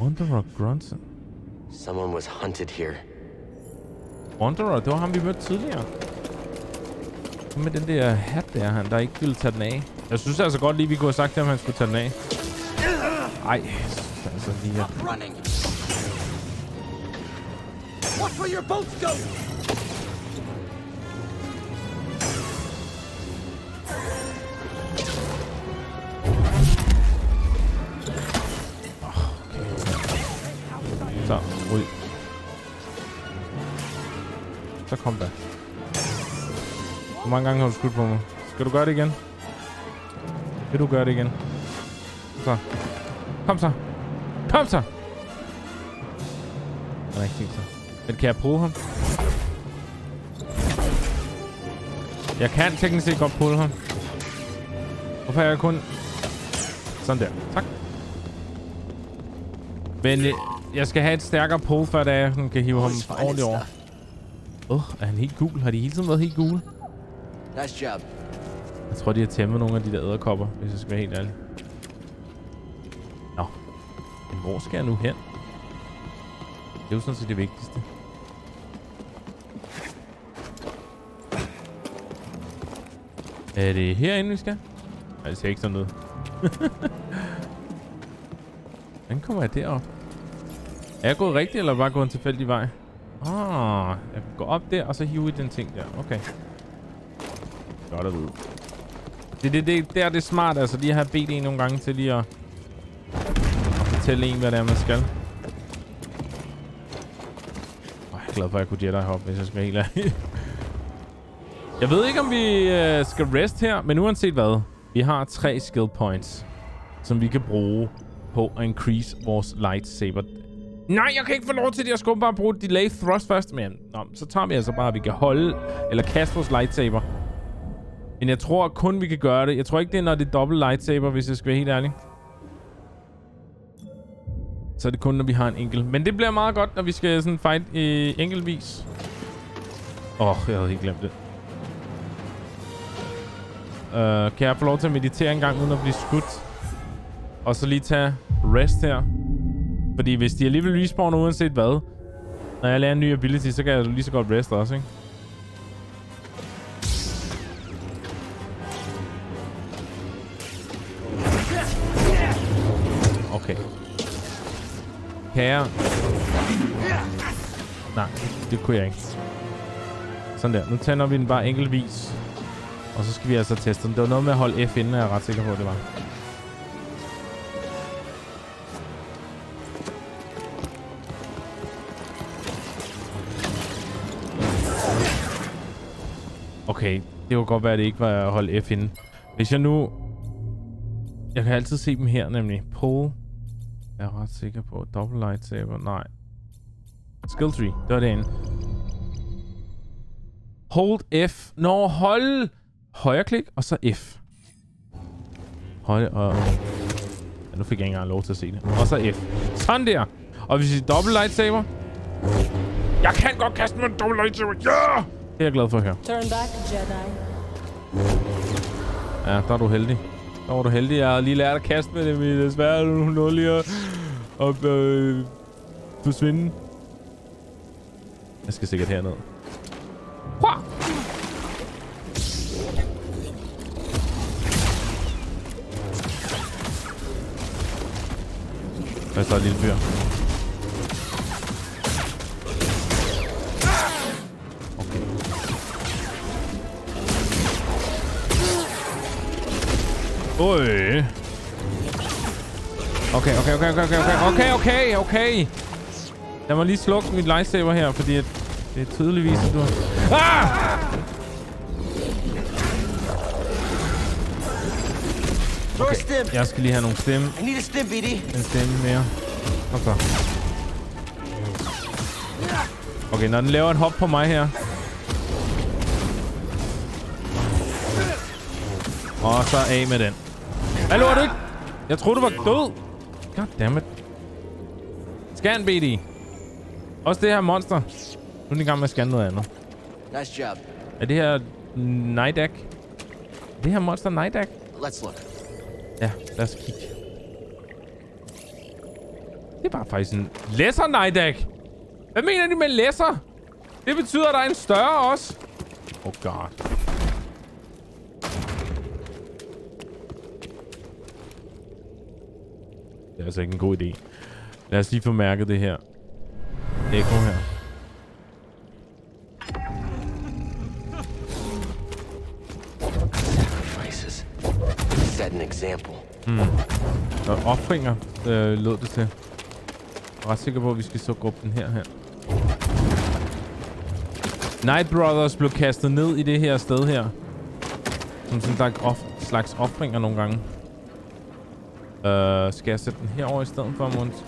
Wanderer Grunson. Someone was hunted here. Wanderer, det var ham, vi mødte tidligere. Med den der hat der, han der ikke ville tage den af. Jeg synes altså godt lige, vi kunne have sagt til ham, han skulle tage den af. Ej, altså lige at... Running! Watch where your boats go! Så, ryg. Så kom der. Hvor mange gange har du skudt på mig? Skal du gøre det igen? Vil du gøre det igen? Så. Kom så. Kom så! Han er ikke tænkt sig. Men kan jeg bruge ham? Jeg kan teknisk set godt pulle ham. Hvorfor er jeg kun... Sådan der. Tak. Men øh, jeg skal have et stærkere pull, før jeg sådan kan hive ham ordentligt over. Åh, oh, er han helt gul? Har de hele tiden været helt gule? Nice job. Jeg tror, de har tæmmet nogle af de der æderkopper, hvis jeg skal være helt ærlig. Nå. Hvor skal jeg nu hen? Det er jo sådan set det vigtigste. Er det herinde, vi skal? Nej, det ser ikke sådan ud. Hvordan kommer jeg derop? Er jeg gået rigtigt, eller bare gået en tilfældig vej? Ah, jeg går op der, og så hiver i den ting der. Okay. Godt at vide. Det, det, det, der det er smart, altså lige at have bedt en nogle gange til lige at, fortælle en, hvad det er, man skal. Oh, jeg er glad for, at jeg kunne Jedi hop, hvis jeg skal helt ærlig. Jeg ved ikke, om vi øh, skal rest her, men uanset hvad. Vi har tre skill points, som vi kan bruge på at increase vores lightsaber. Nej, jeg kan ikke få lov til det. Jeg skulle bare bruge delay thrust først. Men nå, så tager vi altså bare, at vi kan holde eller kaste vores lightsaber. Men jeg tror kun, vi kan gøre det. Jeg tror ikke, det er, når det er dobbelt lightsaber, hvis jeg skal være helt ærlig. Så er det kun, når vi har en enkelt. Men det bliver meget godt, når vi skal sådan fight øh, enkeltvis. Åh, oh, jeg havde helt glemt det. Uh, kan jeg få lov til at meditere en gang, uden at blive skudt? Og så lige tage rest her. Fordi hvis de alligevel respawner uanset hvad, når jeg lærer en ny ability, så kan jeg lige så godt rest også, ikke? Kan jeg... Nej, det kunne jeg ikke. Sådan der. Nu tænder vi den bare enkeltvis. Og så skal vi altså teste den. Det var noget med at holde F inden, er jeg ret sikker på, at det var. Okay, det kunne godt være, at det ikke var at holde F inde. Hvis jeg nu... Jeg kan altid se dem her, nemlig. Pull. Jeg er ret sikker på. Double lightsaber. Nej. Skill tree. Det var det inde. Hold F. Nå, hold højre klik, og så F. Højre og... Ja, nu fik jeg ikke engang lov til at se det. Og så F. Sådan der. Og hvis vi dobbelt lightsaber... Jeg kan godt kaste med en dobbelt lightsaber. Ja! Yeah! Det er jeg glad for at høre. Turn back, Jedi. Ja, der er du heldig. Der var du heldig. Jeg har lige lært at kaste med det, men desværre er du nå lige at, at øh, forsvinde. Jeg skal sikkert herned. Hua! Der står et lille fyr. Oj. Okay, okay, okay, okay, okay, okay, okay, okay, okay. Jeg må lige slukke mit lightsaber her, fordi det er tydeligvis, at du. Ah! Stim. Jeg skal lige have nogle stemme. I need a stim, BD. En stemme mere. Kom så. Okay, når den laver et hop på mig her. Og så af med den. Er du ikke? Jeg troede, du var død. Goddammit. Scan, BD. Også det her monster. Nu er den i gang med at scanne noget andet. Nice job. Er det her Nidak? Det her monster Nidak? Let's look. Ja, lad os kigge. Det er bare faktisk en lesser Nidak. Hvad mener de med lesser? Det betyder, at der er en større også. Oh god. Det er altså ikke en god idé. Lad os lige få mærket det her. Echo her. Prices. Set an example. Og offringer øh, lød det til. Jeg er ret sikker på, at vi skal så gruppe den her her. Night Brothers blev kastet ned i det her sted her. Som sådan en slags, off slags offringer nogle gange. Uh, skal jeg sætte den herover i stedet for, Måns?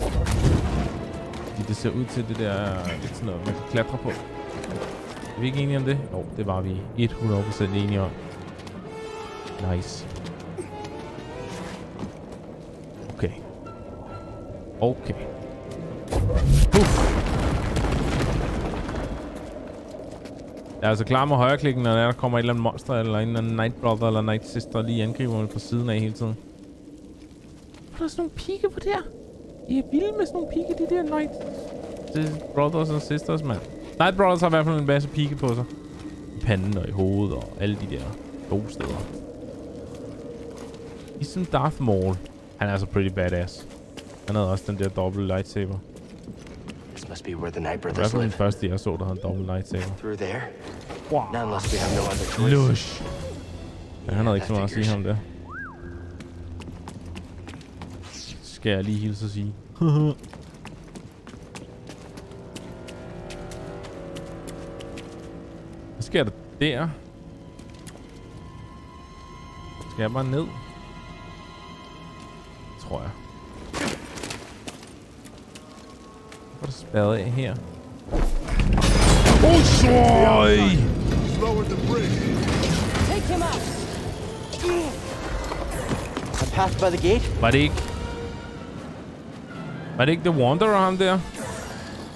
Fordi det ser ud til det der lidt sådan noget, man kan klatre på. Er vi ikke enige om det? Jo, det var vi 100% enige om. Nice. Okay. Okay. Puff. Jeg er altså klar med højreklikken, når der kommer et eller andet monster, eller en eller anden Night Brother, eller Night Sister, lige angriber mig fra siden af hele tiden. Er der sådan nogle pigge på der? De er vilde med sådan nogle pigge, de der Night det Brothers og Sisters, mand. Night Brothers har i hvert fald en masse pigge på sig. I panden og i hovedet og alle de der gode steder. Ligesom Darth Maul. Han er altså pretty badass. Han havde også den der dobbelt lightsaber. This must be where the Night I Brothers fald den live. første, jeg så, der havde en dobbelt lightsaber. Through there? Wow. Not unless we have no other choice. Lush. Ja, han havde ikke så meget at sige ham der. Skal jeg lige hilse og sige. Hvad sker der der? Skal jeg bare ned? Tror jeg. Hvor er der spærret af her? Oh, sorry! Take him out! I passed by the gate. Var det ikke... Var det ikke The Wanderer, ham der?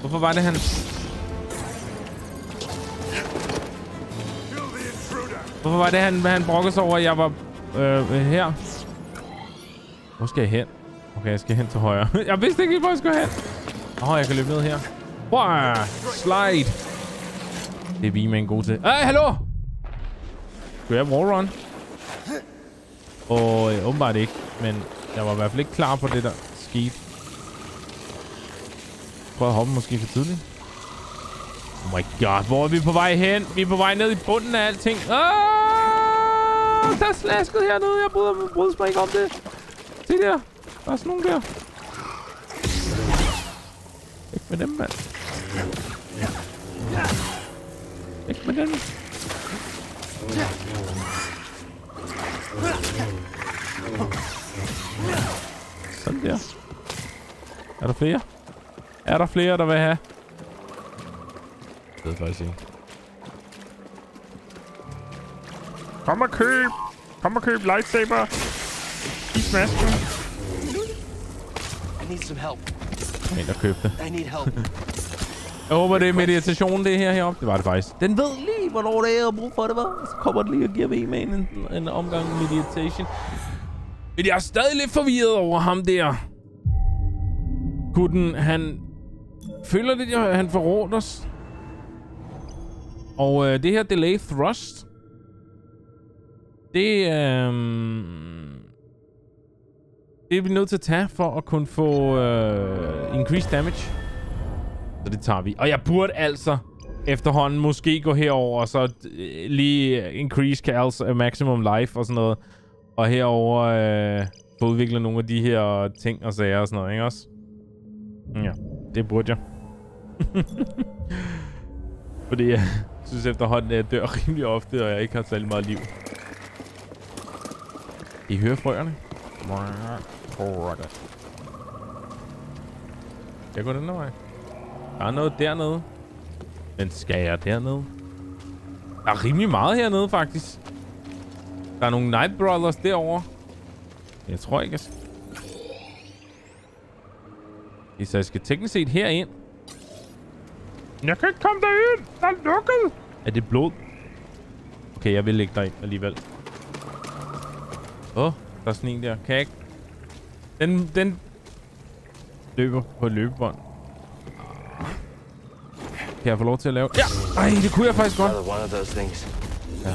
Hvorfor var det han... Hvorfor var det, han, han brokkede sig over, at jeg var øh, her? Hvor skal jeg hen? Okay, jeg skal hen til højre. jeg vidste ikke, hvor jeg skulle hen. Åh, oh, jeg kan løbe ned her. Wow, slide. Det er vi med en god til. Hey, hallo! Skulle jeg wallrun? Og øh, åbenbart ikke, men jeg var i hvert fald ikke klar på det, der skete. Prøv at hoppe måske for tidligt. Oh my god, hvor er vi på vej hen? Vi er på vej ned i bunden af alting. Oh, der er slasket hernede. Jeg bryder, bryder mig ikke om det. Se der. Der er sådan nogle der. Ikke med dem, mand. Ikke med dem. Sådan der. Er der flere? Er der flere, der vil have? Jeg ved faktisk ikke. Kom og køb! Kom og køb lightsaber! I smasken! I need some help. En, der købte. I need help. Jeg håber, det er meditation, det her heroppe. Det var det faktisk. Den ved lige, hvornår det er, har brug for det, var. Så kommer den lige og giver mig en, en, en omgang meditation. Men jeg er stadig lidt forvirret over ham der. Gutten, han føler lidt, at han forråder os. Og øh, det her delay thrust, det, øh, det er vi nødt til at tage for at kunne få øh, increased damage. Så det tager vi. Og jeg burde altså efterhånden måske gå herover og så øh, lige increase Cal's uh, øh, maximum life og sådan noget. Og herover øh, få udviklet nogle af de her ting og sager og sådan noget, ikke også? Ja, det burde jeg. Fordi jeg synes efterhånden, at jeg dør rimelig ofte, og jeg ikke har særlig meget liv. I hører frøerne? Jeg går den der vej. Der er noget dernede. Men skal jeg dernede? Der er rimelig meget hernede, faktisk. Der er nogle Night Brothers derovre. Jeg tror ikke, jeg skal... Så jeg skal teknisk set herind. Jeg kan ikke komme derind. Der er lukket. Er det blod? Okay, jeg vil lægge derind alligevel. Åh, oh, der er sådan en der. Kan jeg ikke... Den, den løber på løbebånd. Kan jeg få lov til at lave... Ja! Ej, det kunne jeg faktisk godt. Ja.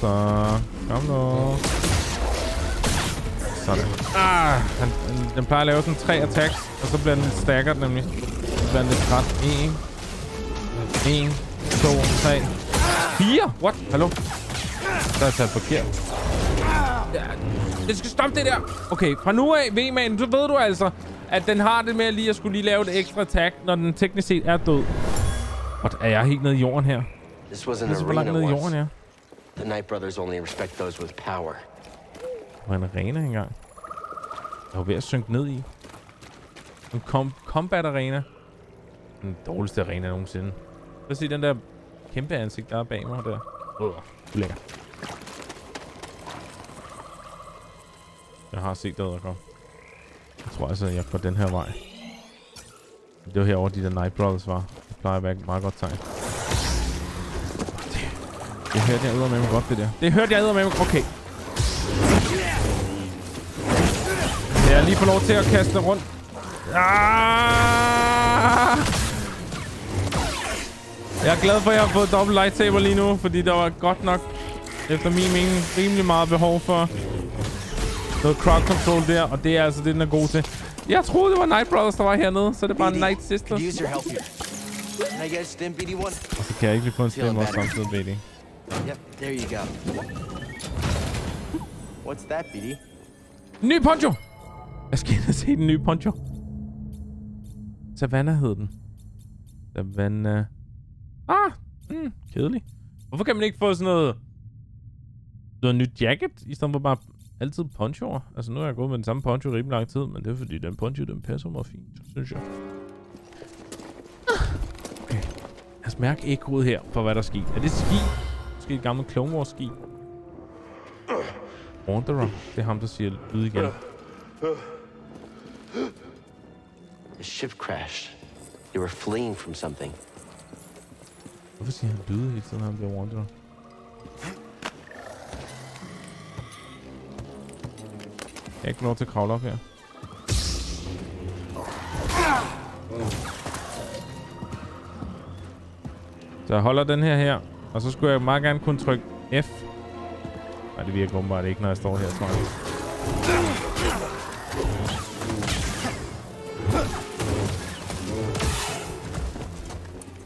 Så. Kom nu. Sådan. Ah, han, den plejer at lave sådan tre attacks, og så bliver den staggered nemlig. Så bliver den lidt træt. En. En. To. Tre. Fire? What? Hallo? Der er taget forkert. Ja, det skal stoppe det der. Okay, fra nu af, V-man, så ved du altså, at den har det med lige at skulle lige lave et ekstra attack, når den teknisk set er død. What? Er jeg helt nede i jorden her? This was Det an er så langt nede i jorden, ja. The Night Brothers only respect those with power. Der var en arena engang. Jeg var ved at synke ned i. En com combat arena. Den dårligste arena nogensinde. Prøv at se den der kæmpe ansigt, der er bag mig der. Øh, lækker. Jeg har set det, der kom. Jeg tror altså, jeg går den her vej. Det var herovre, de der Night Brothers var. Det plejer at være et meget godt tegn. Det hørte jeg med godt, det der. Det hørte jeg med Okay. Jeg lige få lov til at kaste rundt. Ah! Jeg er glad for, at jeg har fået dobbelt lightsaber lige nu, fordi der var godt nok, efter min mening, rimelig meget behov for noget crowd control der, og det er altså det, den er god til. Jeg troede, det var Night Brothers, der var hernede, så det er bare Night Sisters. Use your help here. Can I get a stim, BD1? Og så kan jeg ikke lige få en stem også samtidig, BD. Yep, there you go. What's that, BD? Ny poncho! Jeg skal ind og se den nye poncho. Savannah hed den. Savannah... Ah! Mm, kedelig. Hvorfor kan man ikke få sådan noget... Noget nyt jacket, i stedet for bare altid ponchoer? Altså, nu har jeg gået med den samme poncho rimelig lang tid, men det er fordi, den poncho, den passer mig fint, synes jeg. Okay. Lad os mærke ekkoet her, for hvad der sker. Er det ski? Måske et gammelt Clone Wars ski? Wanderer. Det er ham, der siger lyd igen. The ship crashed. They were fleeing from something. Hvorfor siger han lyde hele tiden, han bliver Wanderer? Jeg har ikke lov til at kravle op her. Så jeg holder den her her. Og så skulle jeg meget gerne kunne trykke F. Nej, det virker åbenbart ikke, når jeg står her, tror jeg.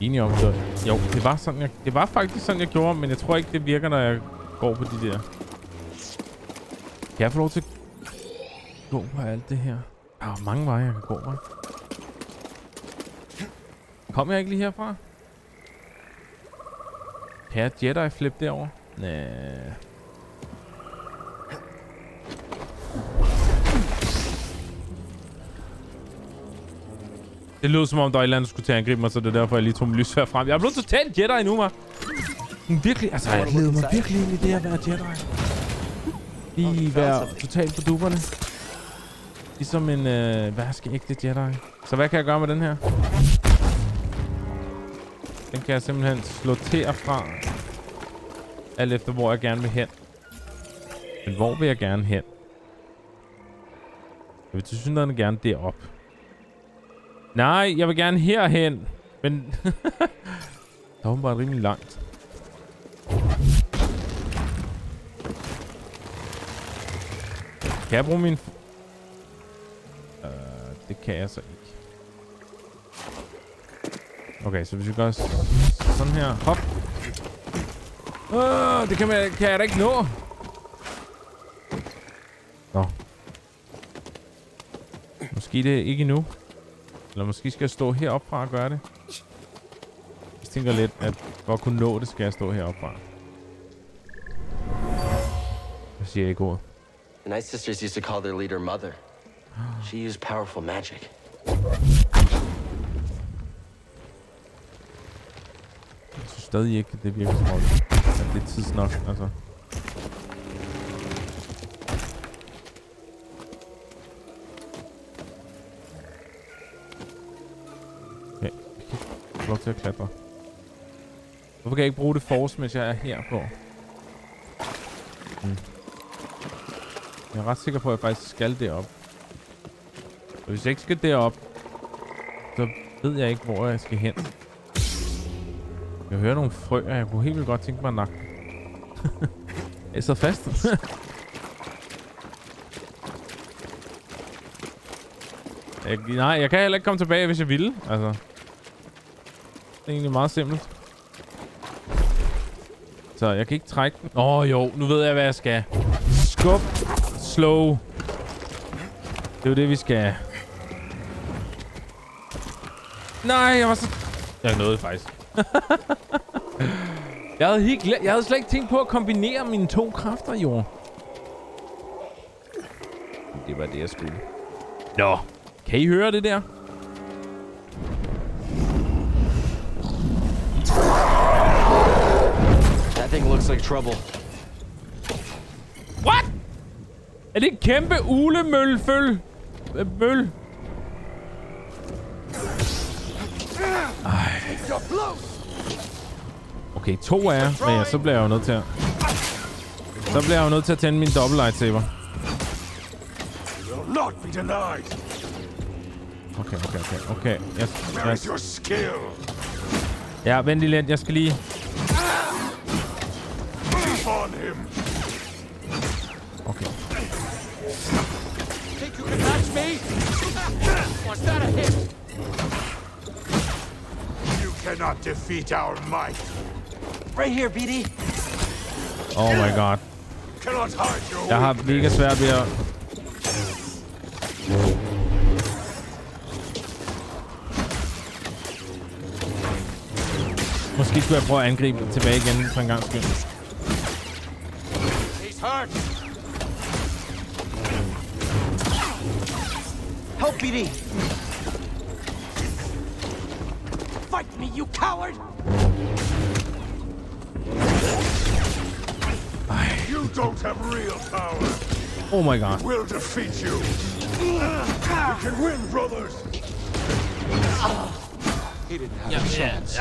Enig om det. Jo, det var, sådan, jeg, det var faktisk sådan, jeg gjorde, men jeg tror ikke, det virker, når jeg går på de der. Kan jeg få lov til at gå på alt det her? Der er mange veje, jeg kan gå, hva'? Kom jeg ikke lige herfra? Kan jeg Jedi flip derover? Næh. Det lød som om, der er et eller andet, der skulle til at angribe mig, så det er derfor, jeg lige tog min lysfærd frem. Jeg er blevet totalt Jedi nu, mig. Virkelig, altså, jeg glæder mig virkelig ind i det at være Jedi. Lige være totalt på duberne. Ligesom en øh, ægte Jedi. Så hvad kan jeg gøre med den her? Kan jeg simpelthen slå til og fra. Alt efter, hvor jeg gerne vil hen. Men hvor vil jeg gerne hen? Jeg vil tilsyneladende gerne derop. Nej, jeg vil gerne herhen. Men... der er bare rimelig langt. Kan jeg bruge min... Uh, det kan jeg så ikke. Okay, så hvis vi gør sådan her. Hop. Uh, det kan, man, kan jeg da ikke nå. Nå. Måske det ikke nu. Eller måske skal jeg stå heroppe fra og gøre det. Jeg tænker lidt, at for at kunne nå det, skal jeg stå heroppe fra. Hvad siger jeg ikke ordet? The Night Sisters used to call their leader Mother. She used powerful magic. Jeg synes stadig ikke, det virker som om, at det er tidsnok, altså. Okay, jeg kan ikke lov til at klatre. Hvorfor kan jeg ikke bruge det force, mens jeg er her på? Hmm. Jeg er ret sikker på, at jeg faktisk skal derop. Og hvis jeg ikke skal derop, så ved jeg ikke, hvor jeg skal hen. Jeg hører nogle frø, og jeg kunne helt vildt godt tænke mig at nakke. jeg sidder fast. jeg, nej, jeg kan heller ikke komme tilbage, hvis jeg ville. Altså. Det er egentlig meget simpelt. Så jeg kan ikke trække den. Åh oh, jo, nu ved jeg, hvad jeg skal. Skub. Slow. Det er jo det, vi skal. Nej, jeg var så... Jeg nåede faktisk. Jeg, havde helt jeg havde slet ikke tænkt på at kombinere mine to kræfter, jo. Det var det, jeg skulle. Nå. Kan I høre det der? That thing looks like trouble. What? Er det en kæmpe ulemølføl? Møl? Okay, to af jer. Men ja, så bliver jeg jo nødt til at... Så bliver jeg jo nødt til at tænde min dobbelt lightsaber. Okay, okay, okay, okay. Jeg, jeg, ja, vent lige lidt. Jeg skal lige... Okay. Think you can match me? Was that a hit? Cannot defeat our might. Right here, BD. Oh my god. Jeg har mega svært ved at... Måske skulle jeg prøve at angribe tilbage igen for en gang skyld. Help, BD. You coward! You don't have real power. Oh my god. We'll defeat you. You can win, brothers. He didn't have a chance.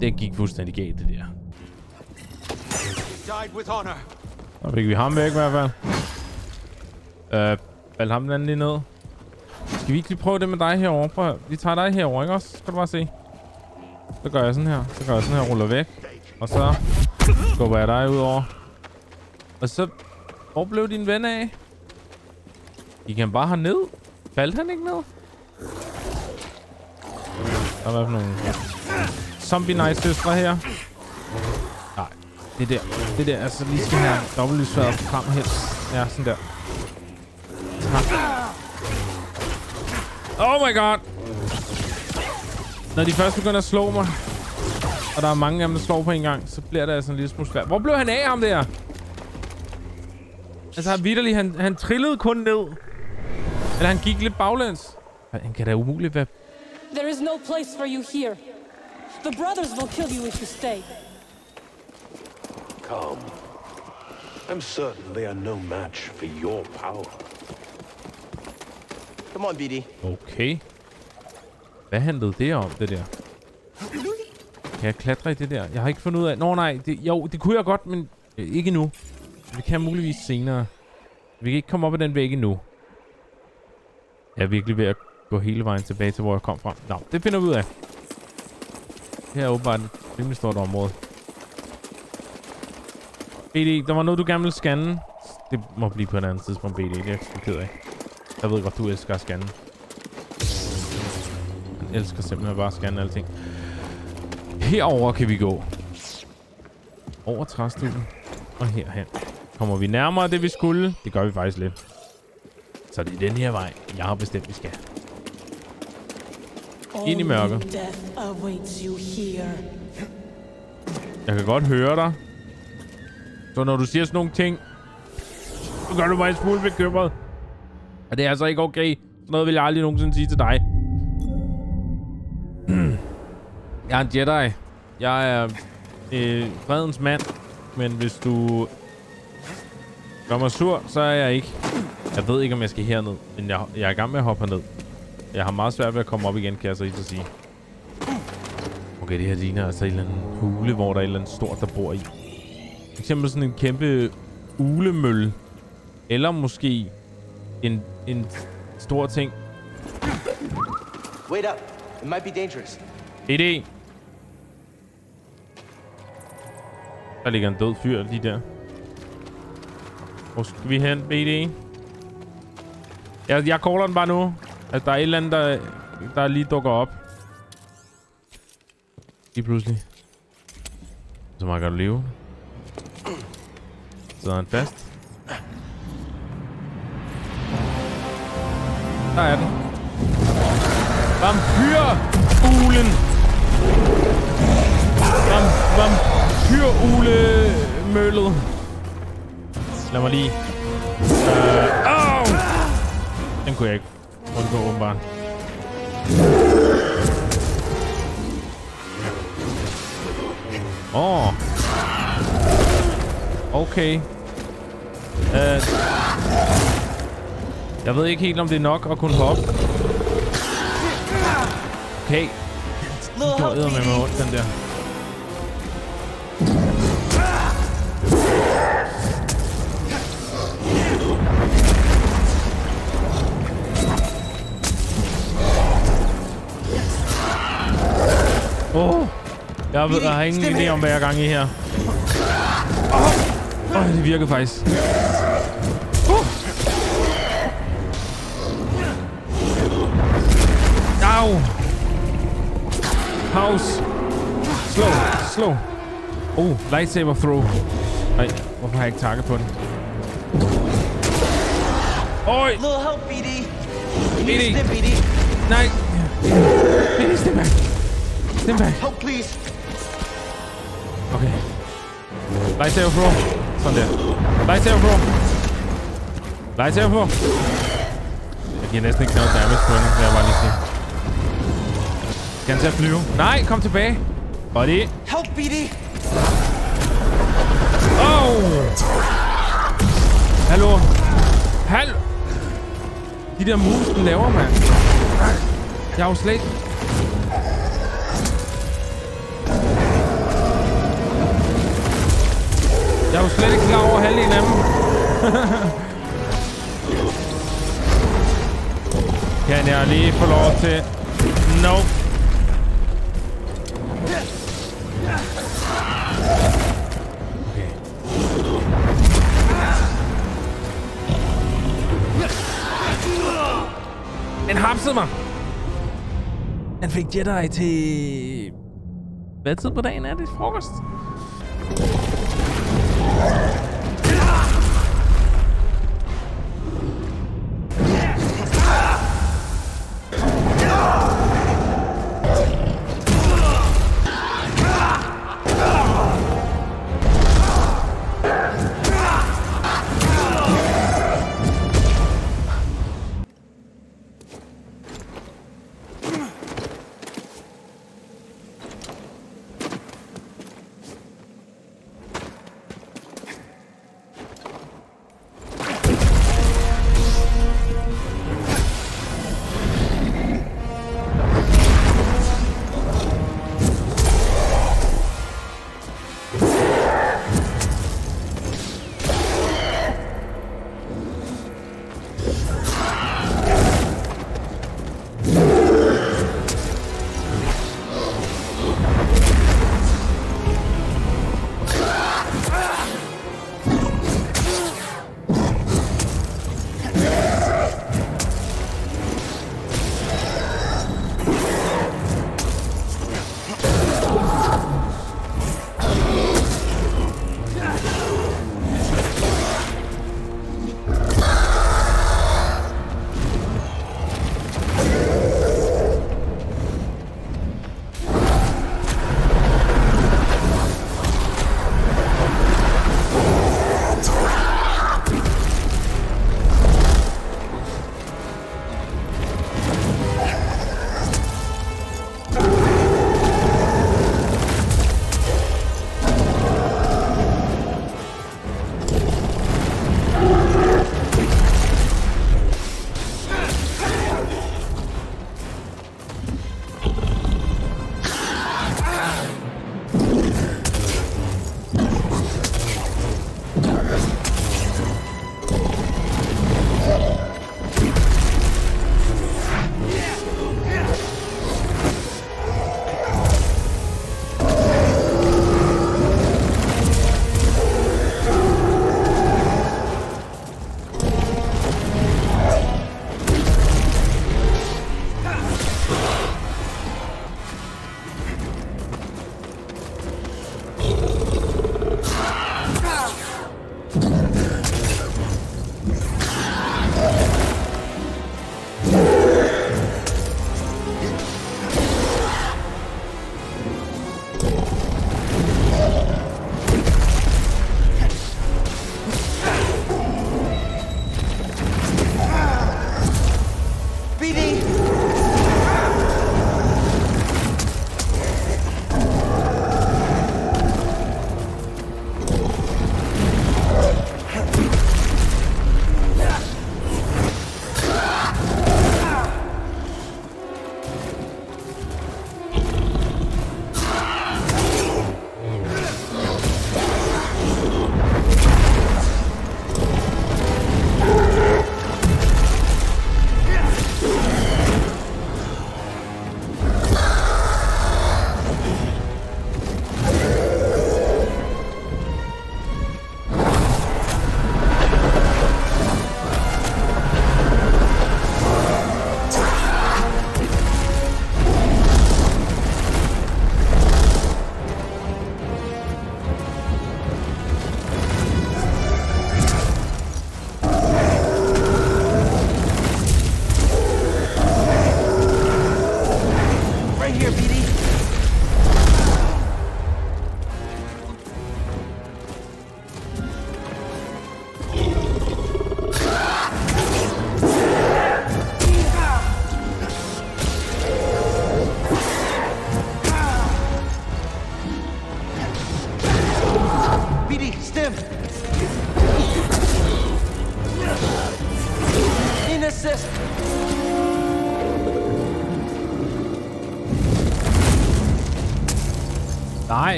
Det gik fuldstændig galt, det der. Died with honor. Så fik vi ham væk i hvert fald. Øh, faldt ham den anden lige ned. Skal vi ikke lige prøve det med dig herovre? Prøv vi tager dig herovre, ikke også? Skal du bare se. Så gør jeg sådan her. Så gør jeg sådan her, ruller væk. Og så skubber jeg dig ud over. Og så... Hvor blev din ven af? Gik han bare herned? Faldt han ikke ned? Der er i hvert fald nogle zombie night søstre her. Nej, det der. Det der, altså lige skal have dobbeltlysværet frem her. Ja, sådan der. Tak. Oh my god! Når de først begynder at slå mig, og der er mange af dem, der slår på en gang, så bliver det altså en lille smule svært. Hvor blev han af, ham der? Altså, han vidderlig, han, han trillede kun ned. Eller han gik lidt baglæns. Han kan da umuligt være... There is no place for you here. The brothers will kill you if you stay. Calm. I'm certain they are no match for your power. Come on, BD. Okay. Hvad handlede det om, det der? Kan jeg klatre i det der? Jeg har ikke fundet ud af... Nå nej, det, jo, det kunne jeg godt, men øh, ikke nu. Vi kan muligvis senere. Vi kan ikke komme op ad den væg endnu. Jeg er virkelig ved at gå hele vejen tilbage til, hvor jeg kom fra. Nå, det finder vi ud af. Her er åbenbart et rimelig stort område. BD, der var noget, du gerne ville scanne. Det må blive på et andet tidspunkt, BD. Det er jeg ked af. Jeg ved godt, du elsker at scanne. Han elsker simpelthen bare at scanne alting. Herover kan vi gå. Over træstuen. Og herhen. Kommer vi nærmere det, vi skulle? Det gør vi faktisk lidt. Så det er den her vej, jeg har bestemt, vi skal. Ind i mørket. Jeg kan godt høre dig. Så når du siger sådan nogle ting, så gør du mig en smule bekymret. Og det er altså ikke okay. Sådan noget vil jeg aldrig nogensinde sige til dig. Jeg er en Jedi. Jeg er øh, fredens mand. Men hvis du gør mig sur, så er jeg ikke. Jeg ved ikke, om jeg skal herned. Men jeg, jeg er i gang med at hoppe herned. Jeg har meget svært ved at komme op igen, kan jeg så ikke sige. Okay, det her ligner altså en eller anden hule, hvor der er et eller andet stort, der bor i. For eksempel sådan en kæmpe ulemølle. Eller måske en, en stor ting. Wait up. It might be dangerous. BD. Der ligger en død fyr lige der. Hvor skal vi hen, BD? Jeg, jeg caller den bare nu. At der er et eller andet, der, der lige dukker op. Lige pludselig. Så meget kan du leve. Så er han fast. Der er den. Vampyrulen. Vam, vampyrulemøllet. Lad mig lige... Øh, oh! Den kunne jeg ikke undgå, åbenbart. Åh. Oh. Okay. Øh, jeg ved ikke helt, om det er nok at kunne hoppe. Okay. Det gjorde med BD. ondt, den der. Åh, oh, jeg, ved, jeg har ingen idé om, hvad jeg er gang i her. Åh, oh, det virker faktisk. House! Slow, slow. Oh, lightsaber throw. Nej, hvorfor har jeg ikke takket på den? Oj! Little help, BD. BD. stim, BD. Nej! BD, stem back. Stem back. Help, please. Okay. Lightsaber throw. Sådan der. Lightsaber throw. Lightsaber throw. Jeg giver næsten ikke noget damage på hende, vil jeg bare lige sige. Skal han til at flyve? Nej, kom tilbage. Buddy. Help, BD. Oh! Hallo? Hallo? De der moves, den laver, mand. Jeg er jo slet. Jeg er jo slet ikke klar over halvdelen af dem. kan jeg lige få lov til... Nope. Den mig. Han fik Jedi til... Hvad tid på dagen er det? Frokost?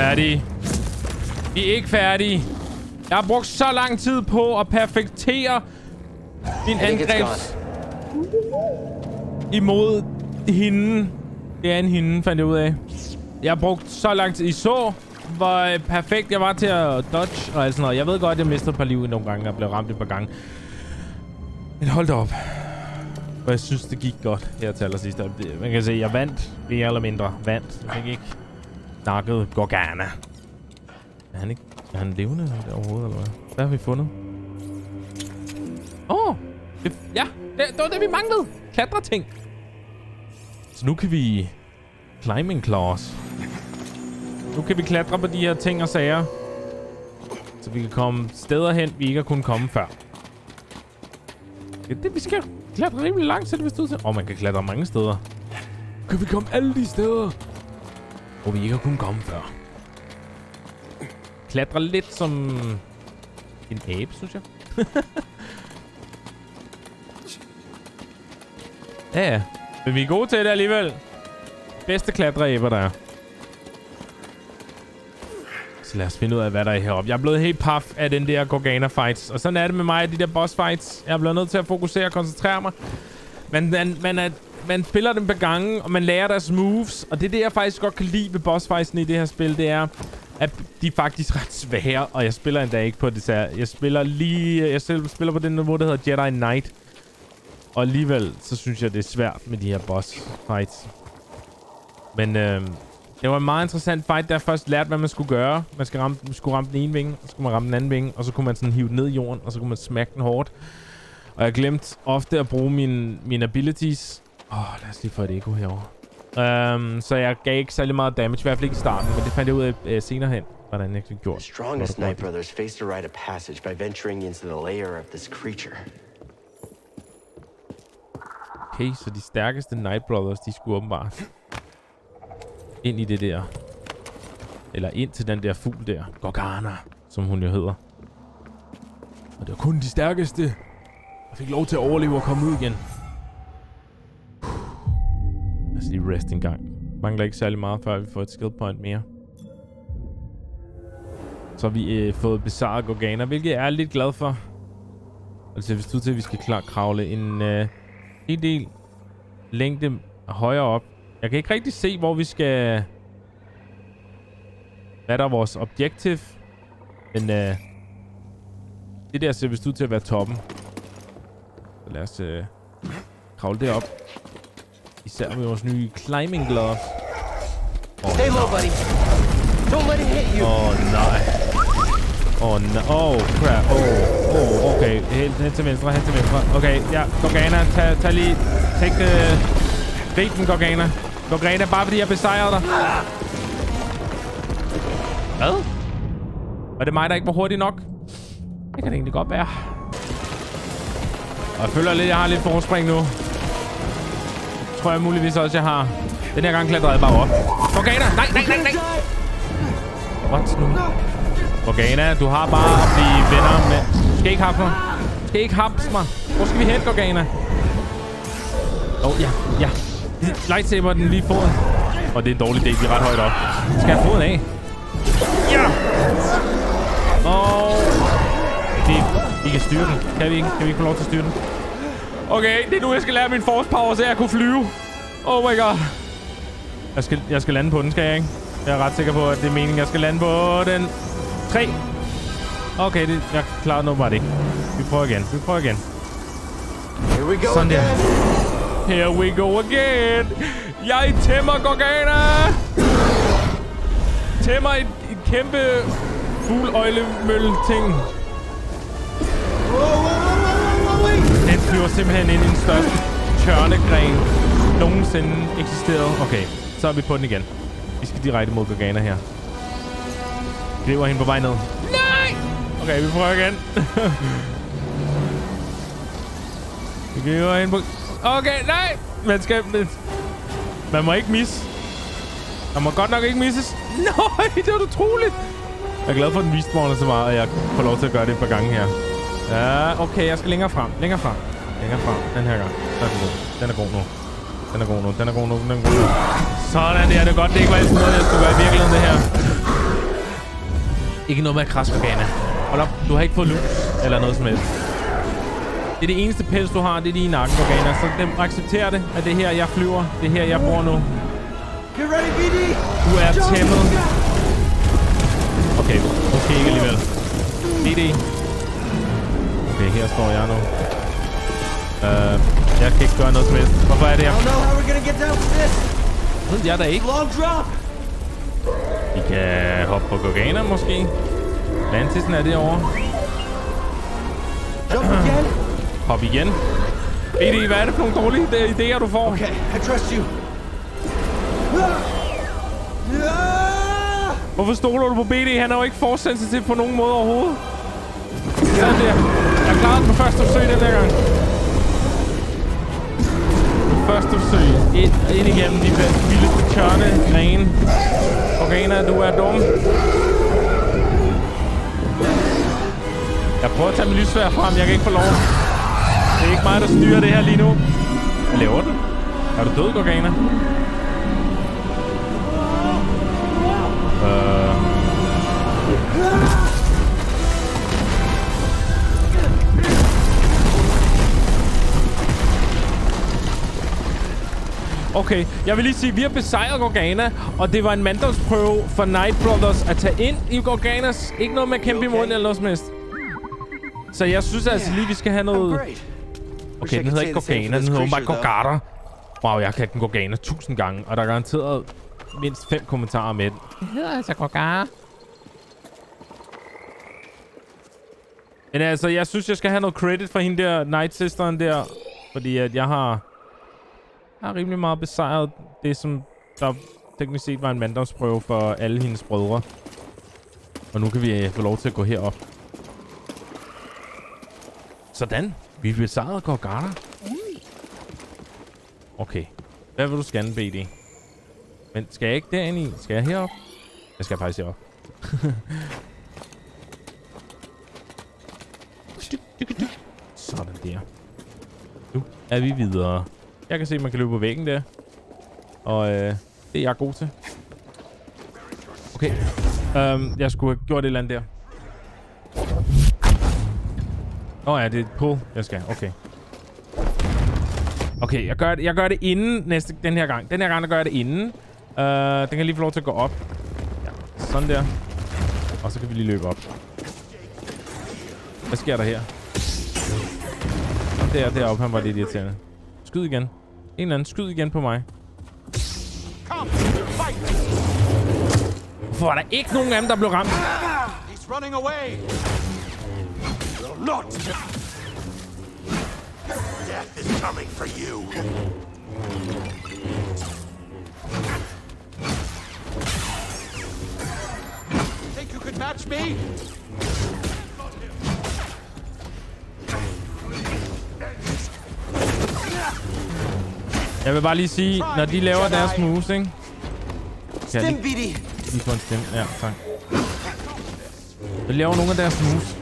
Færdige. Vi er ikke færdige. Jeg har brugt så lang tid på at perfektere min angrebs imod hende. Det er en hende, fandt jeg ud af. Jeg har brugt så lang tid. I så, hvor perfekt jeg var til at dodge og alt sådan noget. Jeg ved godt, at jeg mistede et par liv nogle gange og blev ramt et par gange. Men hold da op. Og jeg synes, det gik godt her til allersidst. Man kan se, at jeg vandt mere eller mindre. Vandt. Jeg fik ikke nakket Gorgana. Er han ikke... Er han levende der overhovedet, eller hvad? Hvad har vi fundet? Åh! Oh, det, ja, det, det var det, vi manglede. Klatre ting. Så nu kan vi... Climbing claws. Nu kan vi klatre på de her ting og sager. Så vi kan komme steder hen, vi ikke har kunnet komme før. Det, er det vi skal klatre rimelig langt, så det hvis du til. Og man kan klatre mange steder. Kan vi komme alle de steder, hvor vi ikke har kunnet komme før. Klatre lidt som en abe, synes jeg. ja, ja. Men vi er gode til det alligevel. Bedste klatreæber, der er. Så lad os finde ud af, hvad der er heroppe. Jeg er blevet helt paf af den der Gorgana fights. Og sådan er det med mig, de der boss fights. Jeg er blevet nødt til at fokusere og koncentrere mig. Men man, man, er, man spiller dem på gange, og man lærer deres moves. Og det er det, jeg faktisk godt kan lide ved boss i det her spil. Det er, at de er faktisk ret svære. Og jeg spiller endda ikke på det her. Jeg spiller lige... Jeg selv spiller på den niveau, der hedder Jedi Knight. Og alligevel, så synes jeg, det er svært med de her boss fights. Men øh, det var en meget interessant fight, der først lærte, hvad man skulle gøre. Man skulle ramme, man skulle ramme den ene vinge, og så skulle man ramme den anden vinge, og så kunne man sådan hive den ned i jorden, og så kunne man smække den hårdt. Og jeg glemte ofte at bruge mine, mine abilities. Åh, oh, lad os lige få et echo herovre. Um, så jeg gav ikke særlig meget damage, i hvert fald ikke i starten, men det fandt jeg ud af uh, senere hen, hvordan jeg gjorde. The strongest Night Brothers faced a rite of passage by venturing into the lair of this creature. Okay, så de stærkeste Night Brothers, de skulle åbenbart ind i det der. Eller ind til den der fugl der. Gorgana, som hun jo hedder. Og det var kun de stærkeste, der fik lov til at overleve og komme ud igen. Lad os lige rest en gang. Mangler ikke særlig meget, før vi får et skill point mere. Så har vi øh, fået bizarre Gorgana, hvilket jeg er lidt glad for. Altså, hvis du til, at vi skal klar kravle en øh, hel del længde højere op. Jeg kan ikke rigtig se, hvor vi skal... Hvad der er vores objektiv. Men øh, det der ser vist ud til at være toppen. Så lad os øh, kravle det op. Især med vores nye climbing gloves. Åh, Stay low, buddy. Don't let it hit you. Åh, oh, nej. Åh, oh, nej. Åh, oh, crap. Åh, oh, oh, okay. Hen, hen til venstre, hen til venstre. Okay, ja. Gorgana, tag, tag lige... Take the... Grib den, Gorgana. Gorgana, bare fordi jeg besejrede dig. Hvad? Var det mig, der ikke var hurtig nok? Det kan det egentlig godt være. Og jeg føler lidt, jeg har lidt forspring nu. Tror jeg muligvis også, jeg har. Den her gang klatrede jeg bare op. Morgana! Nej, nej, nej, nej! What nu? Morgana, du har bare at blive venner med... Du skal ikke happe mig. Du skal ikke happe mig. Hvor skal vi hen, Morgana? Åh, oh, ja, ja. Lightsaber den lige foden. Og oh, det er en dårlig idé, vi er ret højt op. Skal jeg foden af? Ja! Og... Vi, vi kan styre den. Kan vi ikke? Kan vi ikke få lov til at styre den? Okay, det er nu, jeg skal lære min force power, så jeg kunne flyve. Oh my god. Jeg skal, jeg skal lande på den, skal jeg ikke? Jeg er ret sikker på, at det er meningen, jeg skal lande på den. 3. Okay, det, jeg klarer nu bare det. Vi prøver igen. Vi prøver igen. Here we go Sådan der. again. Here we go again. Jeg tæmmer Gorgana. Tæmmer et, et kæmpe fugløjlemøl-ting. Den flyver simpelthen ind i den største tørnegren nogensinde eksisteret. Okay, så er vi på den igen. Vi skal direkte mod Gorgana her. Griber hende på vej ned. Nej! Okay, vi prøver igen. vi griber hende på... Okay, nej! Man skal... Man må ikke misse. Der må godt nok ikke misses. Nej, det var utroligt. Jeg er glad for, at den respawner så meget, at jeg får lov til at gøre det et par gange her. Ja, okay, jeg skal længere frem. Længere frem. Længere frem. Den her gang. Så er den god. Den er god nu. Den er god nu. Den er god nu. Den er god nu. Sådan der. Det er godt. Det ikke var altid noget, jeg skulle gøre i virkeligheden, det her. Ikke noget med at kraske organer. Hold op. Du har ikke fået lus eller noget som helst. Det er det eneste pels, du har. Det er dine nakkeorganer. Så dem accepterer det, at det er her, jeg flyver. Det er her, jeg bor nu. Get ready, BD! Du er tæmmet. Okay, måske ikke alligevel. BD. Okay, her står jeg nu. Uh, jeg kan ikke gøre noget som helst. Hvorfor er det this. Ved jeg da ikke. Long drop. Vi kan hoppe på Gorgana måske. Lantisen er derovre. Jump again. Hop igen. BD, hvad er det for nogle dårlige idé- idéer, du får? Okay, I trust you. Hvorfor stoler du på BD? Han er jo ikke forsensitiv på nogen måde overhovedet. Sådan der. Jeg klarede den på første forsøg den der gang. Første. Ind, ind igennem de vildeste tørne grene. Organa, du er dum. Jeg prøver at tage min lysvær frem. Jeg kan ikke få lov. Det er ikke mig, der styrer det her lige nu. Hvad laver den? Er du død, Gorgana? Øh... Uh... Okay, jeg vil lige sige, at vi har besejret Gorgana, og det var en manddomsprøve for Night Brothers at tage ind i Gorganas. Ikke noget med at kæmpe imod den eller noget som helst. Så jeg synes altså lige, vi skal have noget... Okay, den hedder ikke Gorgana, den hedder åbenbart Gorgata. Wow, jeg har kaldt den Gorgana tusind gange, og der er garanteret mindst fem kommentarer med den. Det hedder altså Gorgata. Men altså, jeg synes, jeg skal have noget credit for hende der, Night Sisteren der. Fordi at jeg har, har rimelig meget besejret det, som der teknisk set var en manddomsprøve for alle hendes brødre. Og nu kan vi øh, få lov til at gå herop. Sådan. Vi besejrede Gorgata. Okay. Hvad vil du scanne, BD? Men skal jeg ikke derind i? Skal jeg herop? Jeg skal faktisk herop. Sådan der. Nu er vi videre. Jeg kan se, at man kan løbe på væggen der. Og øh, det er jeg god til. Okay. Um, jeg skulle have gjort et eller andet der. Åh oh, ja, det er pull, jeg skal. Okay. Okay, jeg gør det, jeg gør det inden næste, den her gang. Den her gang, der gør jeg det inden. Uh, den kan lige få lov til at gå op. Ja, sådan der. Og så kan vi lige løbe op. Hvad sker der her? Der, deroppe, han var lidt irriterende. Skyd igen. En eller anden, skyd igen på mig. Hvorfor var der ikke nogen af dem, der blev ramt? He's running away! Not. Death is coming for you. Think you could match me? Jeg vil bare lige sige, når de laver deres moves, ikke? Kan jeg Stim, lige, BD. lige få en stemme? Ja, tak. Når de laver nogle af deres moves,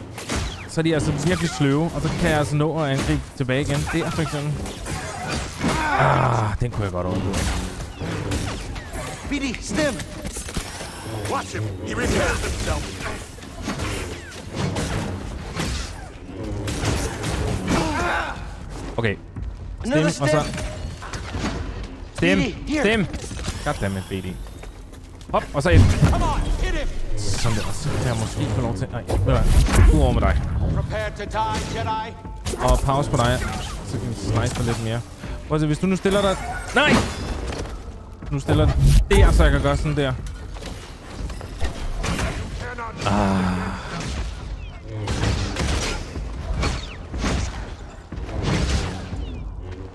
så er de altså virkelig sløve, og så kan jeg altså nå at angribe tilbage igen. Der for eksempel. Ah, den kunne jeg godt undgå. BD, stim. Watch him. He repairs himself. Okay. Stem, og så... stim. Stem. Goddammit, BD. Hop, og så ind. Sådan der. Så kan jeg måske få lov til... Nej, ved du hvad? Udover med dig. Og pause på dig. Så kan vi snipe lidt mere. Prøv at se, hvis du nu stiller dig... Nej! Nu stiller den der, så jeg kan gøre sådan der.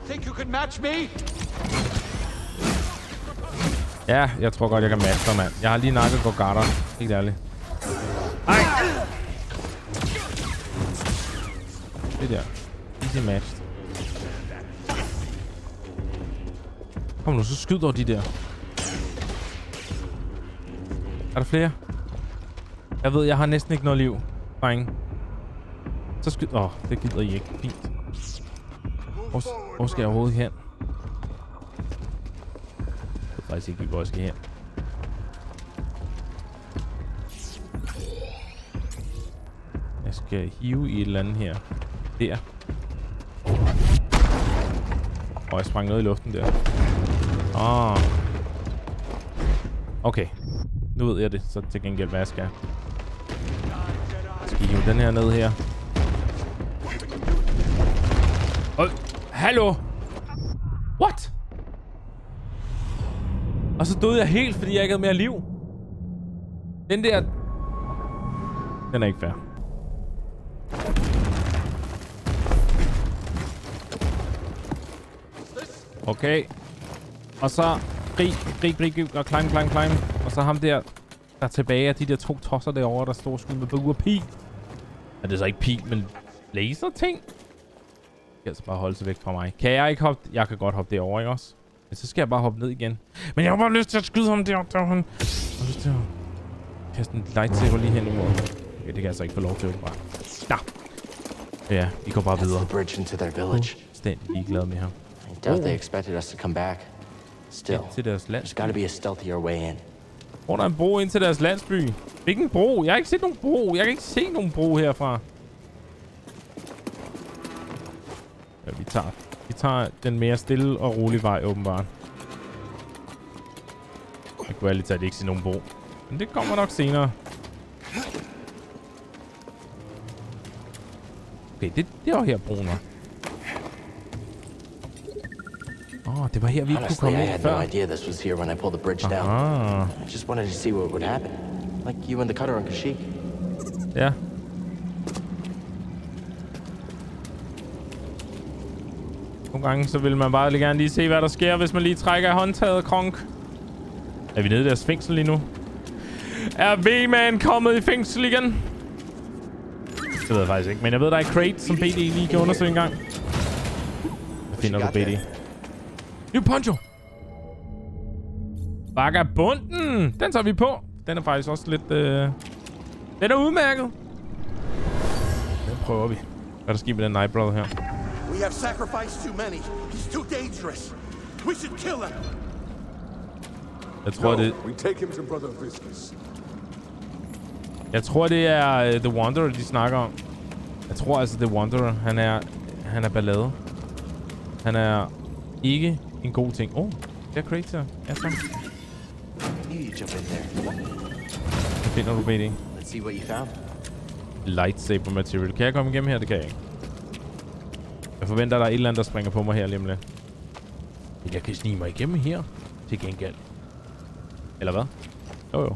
Think you could match me? Ja, jeg tror godt, jeg kan matche dig, mand. Jeg har lige nakket Gorgata. Helt ærligt. Ej! Det der. Easy match. Kom nu, så skyd over de der. Er der flere? Jeg ved, jeg har næsten ikke noget liv, drenge. Så skyd... Åh, oh, det gider I ikke. Fint. Hvor, hvor skal jeg overhovedet hen? Faktisk ikke, hvor jeg skal her. Jeg skal hive i et eller andet her. Der. Og jeg sprang noget i luften der. Ah. Okay. Nu ved jeg det, så til gengæld, hvad jeg skal. Jeg skal hive den her ned her. Øh, hallo? What? Og så døde jeg helt, fordi jeg ikke havde mere liv. Den der... Den er ikke fair. Okay. Og så grig, grig, grig, grig og climb, climb, climb. Og så ham der, der er tilbage af de der to tosser derovre, der står skud med bue og pil. Er det så ikke pil, men laser ting? skal altså bare holde sig væk fra mig. Kan jeg ikke hoppe? Jeg kan godt hoppe derover, ikke også? Men så skal jeg bare hoppe ned igen. Men jeg har bare lyst til at skyde ham der. der han... Jeg har lyst til at kaste en lightsaber lige hen imod. Okay, det kan jeg så ikke få lov til bare. Ja. Ja, vi går bare videre. bridge into their village. Stændig ligeglad med ham. I doubt they expected us to come back. Still, til deres land. there's got to be a stealthier way in. Hvor er der en bro ind til deres landsby? Hvilken bro? Jeg har ikke set nogen bro. Jeg kan ikke se nogen bro herfra. Ja, vi tager, vi tager den mere stille og rolige vej, åbenbart. Jeg kunne ærligt talt ikke se nogen bro. Men det kommer nok senere. Okay, det, det var her broen var. Åh, oh, det var her, vi ikke kunne Honestly, komme I had no før. idea this was here when I pulled the bridge down. Ah, I just wanted to see what would happen. Like you and the cutter on Kashyyyk. ja. Nogle gange, så vil man bare lige gerne lige se, hvad der sker, hvis man lige trækker i håndtaget, kronk. Er vi nede i deres fængsel lige nu? Er V-Man kommet i fængsel igen? Det ved jeg faktisk ikke, men jeg ved, der er crate, som BD lige kan undersøge en gang. Hvad finder du, BD? Ny poncho! Vagabunden! Den tager vi på. Den er faktisk også lidt... Øh... Den er udmærket. Den prøver vi. Hvad er der sker med den Nightbrother her? We have sacrificed too many. He's too dangerous. We should kill him. Jeg tror, det, we take him to Brother Viscus. jeg tror, det er uh, The Wanderer, de snakker om. Jeg tror altså, The Wanderer, han er, han er ballade. Han er ikke en god ting. Åh, oh, der er crate her. Ja, tak. You jump in there. Hvad finder du, BD? Let's see what you found. Lightsaber material. Kan jeg komme igennem her? Det kan jeg ikke. Jeg forventer, at der er et eller andet, der springer på mig her lige om lidt. Men jeg kan snige mig igennem her til gengæld. Eller hvad? Jo, jo.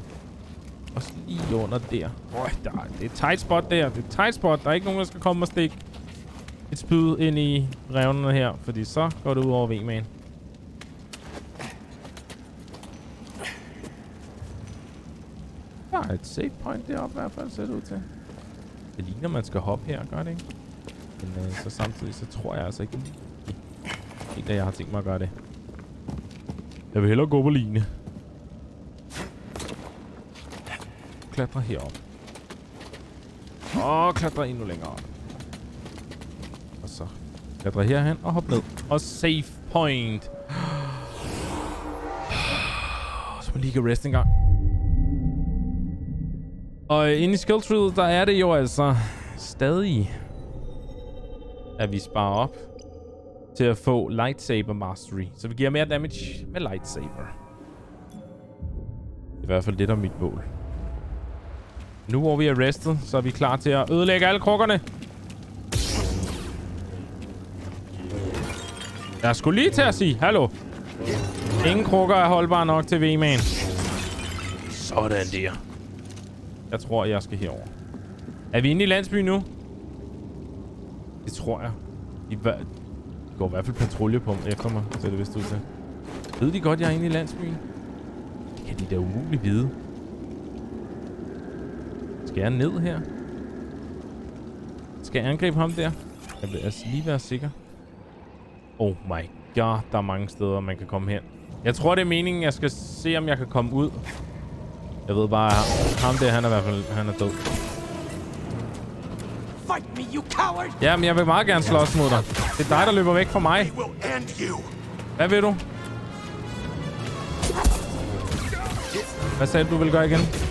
Også lige under der. Øj, der er, det er et tight spot der. Det er et tight spot. Der er ikke nogen, der skal komme og stikke et spyd ind i revnerne her. Fordi så går det ud over V-man. Der er et safe point deroppe i hvert fald, ser det ud til. Det ligner, man skal hoppe her, gør det ikke? Men øh, så samtidig, så tror jeg altså ikke ikke, at jeg har tænkt mig at gøre det. Jeg vil hellere gå på line. Klatre herop. Og klatre endnu længere op. Og så klatre herhen og hoppe ned. Og save point. Så man lige kan rest en gang. Og inde i skill der er det jo altså stadig, at vi sparer op til at få lightsaber mastery. Så vi giver mere damage med lightsaber. Er i hvert fald det, der er mit mål. Nu hvor vi er restet, så er vi klar til at ødelægge alle krukkerne. Jeg skulle lige til at sige, hallo. Ingen krukker er holdbare nok til V-Man. Sådan der. Jeg tror, jeg skal herover. Er vi inde i landsbyen nu? Det tror jeg. De, hver- de går i hvert fald patrulje på efter mig, så det vist ud til. Ved de godt, jeg er inde i landsbyen? Det kan de da umuligt vide. Skal jeg ned her? Skal jeg angribe ham der? Jeg vil altså lige være sikker. Oh my god, der er mange steder, man kan komme hen. Jeg tror, det er meningen, jeg skal se, om jeg kan komme ud Jeg ved bare, at ham der, han er i hvert fald han er død. Fight me, you coward! Ja, men jeg vil meget gerne slås mod dig. Det er dig, der løber væk fra mig. Hvad vil du? Hvad sagde du, du ville gøre igen?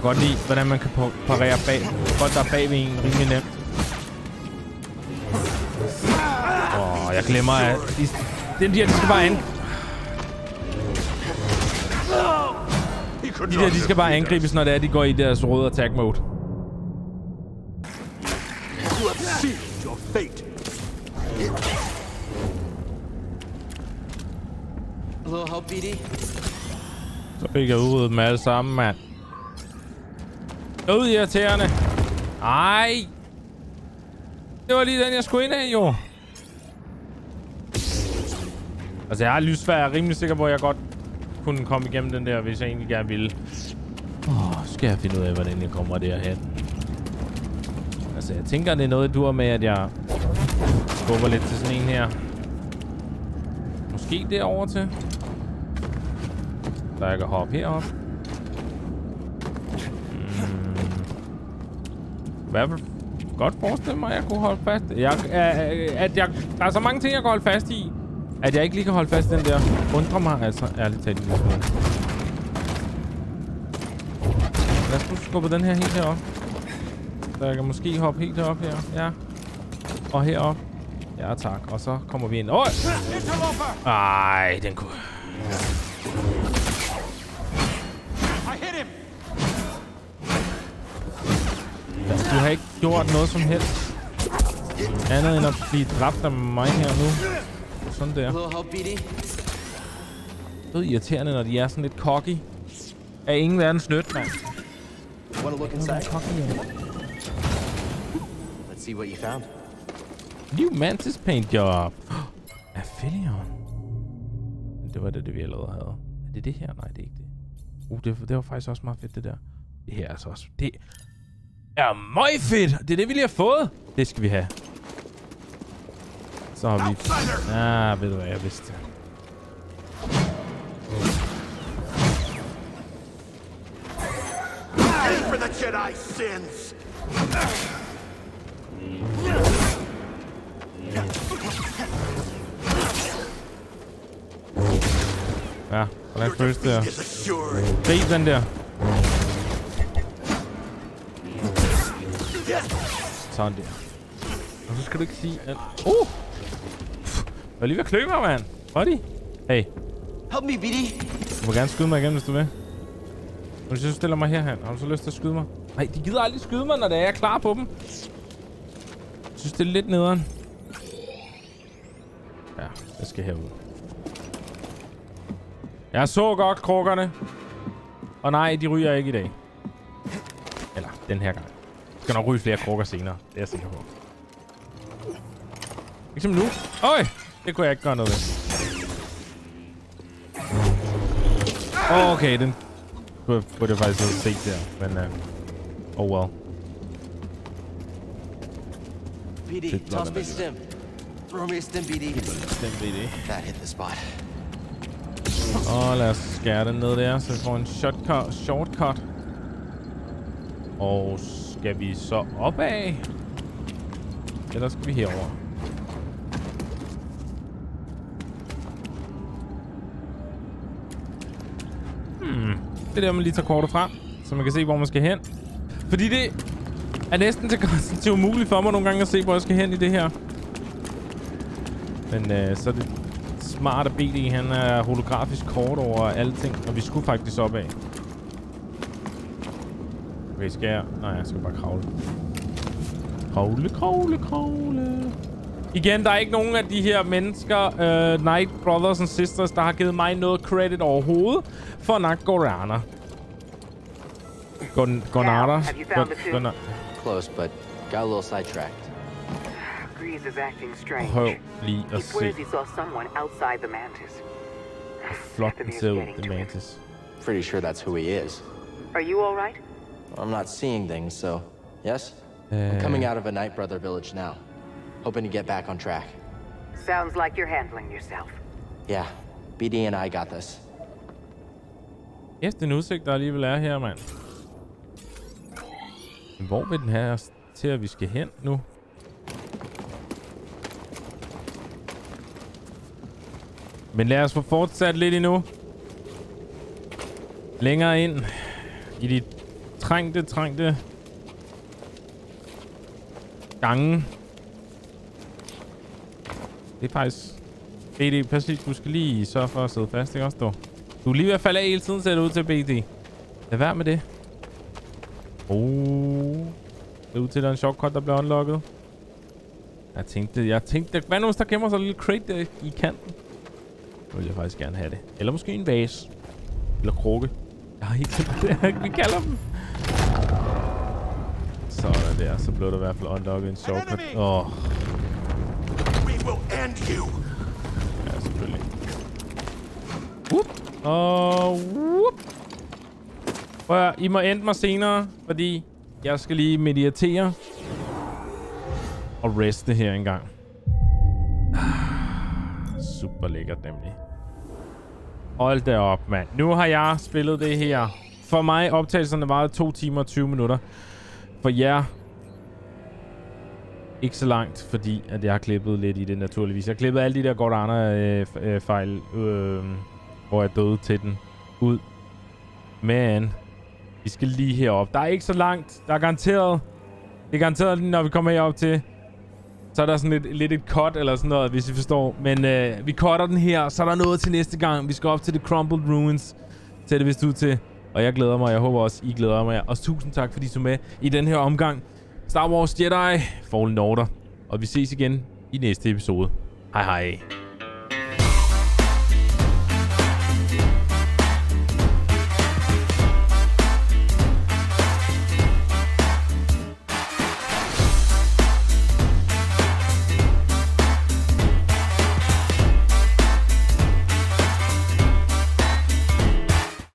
Kan godt lide, hvordan man kan parere bag. Folk, der er bag ved en rimelig nemt. Åh, oh, jeg glemmer, at de, den der, de skal bare an... De der, de skal bare angribes, når det er, de går i deres røde attack mode. fate. Help, BD? Så fik jeg udryddet dem alle sammen, mand. Død irriterende. Ej. Det var lige den, jeg skulle ind af, jo. Altså, jeg har lysfærd. Jeg er rimelig sikker på, at jeg godt kunne komme igennem den der, hvis jeg egentlig gerne ville. Åh, oh, skal jeg finde ud af, hvordan jeg kommer derhen? Altså, jeg tænker, det er noget, du med, at jeg skubber lidt til sådan en her. Måske derover til. Så jeg kan hoppe herop. Hvert fald godt forestille mig, at jeg kunne holde fast. Jeg, øh, at jeg, der er så mange ting, jeg kan holde fast i, at jeg ikke lige kan holde fast i den der. Undrer mig altså ærligt talt. Lad os nu skubbe den her helt herop. Så jeg kan måske hoppe helt herop her. Ja. Og herop. Ja, tak. Og så kommer vi ind. Åh! Ej, den kunne... har ikke gjort noget som helst. Andet end at blive dræbt af mig her nu. Sådan der. Det er irriterende, når de er sådan lidt cocky. Er ingen verdens nyt, mand. Let's see what you found. New Mantis paint job. Aphelion. Det var det, det vi allerede havde. Er det det her? Nej, det er ikke det. Uh, det, det var faktisk også meget fedt, det der. Det her er altså også... Det er meget fedt! Det er det, vi lige har fået. Det skal vi have. Så har vi... Ja, Ah, ved du hvad, jeg vidste for the Jedi sins! Ja, hvordan føles det her? defeat den der. Sådan der. Og så skal du ikke sige, at... Uh! Pff, Jeg var lige ved at klø mig, mand. Buddy. Hey, Help me, BD! du må gerne skyde mig igen, hvis du vil. Hvis du stiller mig herhen, har du så lyst til at skyde mig? Nej, de gider aldrig skyde mig, når det er, jeg er klar på dem. Jeg synes, det er lidt nederen. Ja, jeg skal herud. Jeg så godt krukkerne. Og nej, de ryger ikke i dag. Eller den her gang. Skal nok ryge flere krukker senere. Det er jeg sikker på. Ikke som nu. Øj! Det kunne jeg ikke gøre noget ved. Okay, den burde jeg faktisk have set der. Men, uh, oh well. BD, toss me stim. Throw me a stim, BD. Den det. That hit the spot. Og lad os skære den ned der, så vi får en shortcut. shortcut. Og skal vi så opad? Eller skal vi herover? Hmm. Det er der, man lige tager kortet frem, så man kan se, hvor man skal hen. Fordi det er næsten til til umuligt for mig nogle gange at se, hvor jeg skal hen i det her. Men øh, så er det smart at BD, han er holografisk kort over alting, og vi skulle faktisk opad. Okay, skal jeg? Nej, jeg skal bare kravle. Kravle, kravle, kravle. Igen, der er ikke nogen af de her mennesker, uh, Night Brothers and Sisters, der har givet mig noget credit overhovedet for nok Gorana. Gon the two? Gon Close, but got a little sidetracked. Grease is acting strange. Prøv lige at He se. swears he saw someone outside the mantis. Flot den ser ud, det Mantis. Pretty sure that's who he is. Are you all right? I'm not seeing things, so yes. I'm Øh, coming out of a Night Brother village now. Hoping to get back on track. Sounds like you're handling yourself. Yeah, BD and I got this. Efter en udsigt, der alligevel er her, mand. Hvor vil den have os til, at vi skal hen nu? Men lad os få fortsat lidt endnu. Længere ind i de trængte, trængte gange. Det er faktisk... BD, pas lige, du skal lige sørge for at sidde fast, ikke også, du? Du er lige ved at falde af hele tiden, ser det ud til, BD. Lad være med det. Oh. Det er ud til, at der er en shortcut, der bliver unlocket. Jeg tænkte, jeg tænkte, hvad nu hvis der gemmer sig en lille crate der i kanten? Nu vil jeg faktisk gerne have det. Eller måske en vase. Eller krukke. Jeg har helt glemt, vi kalder dem. Der, så blev der i hvert fald unlocket en shortcut. Åh, oh, ja, selvfølgelig. Whoop. Og whoop. Prøv at, I må ente mig senere, fordi jeg skal lige meditere og reste her engang. Super lækkert nemlig. Hold da op, mand. Nu har jeg spillet det her. For mig optagelserne varede 2 timer og 20 minutter. For jer ikke så langt, fordi at jeg har klippet lidt i det naturligvis. Jeg har klippet alle de der Gordana-fejl, øh, øh, øh, hvor jeg døde til den ud. Men vi skal lige herop. Der er ikke så langt. Der er garanteret, det er garanteret, når vi kommer herop til, så er der sådan lidt, lidt et cut eller sådan noget, hvis I forstår. Men øh, vi cutter den her, så er der noget til næste gang. Vi skal op til The Crumbled Ruins. Ser det vist ud til. Og jeg glæder mig. Jeg håber også, I glæder mig. Og tusind tak, fordi I så med i den her omgang. Star Wars Jedi Fallen Order. Og vi ses igen i næste episode. Hej hej.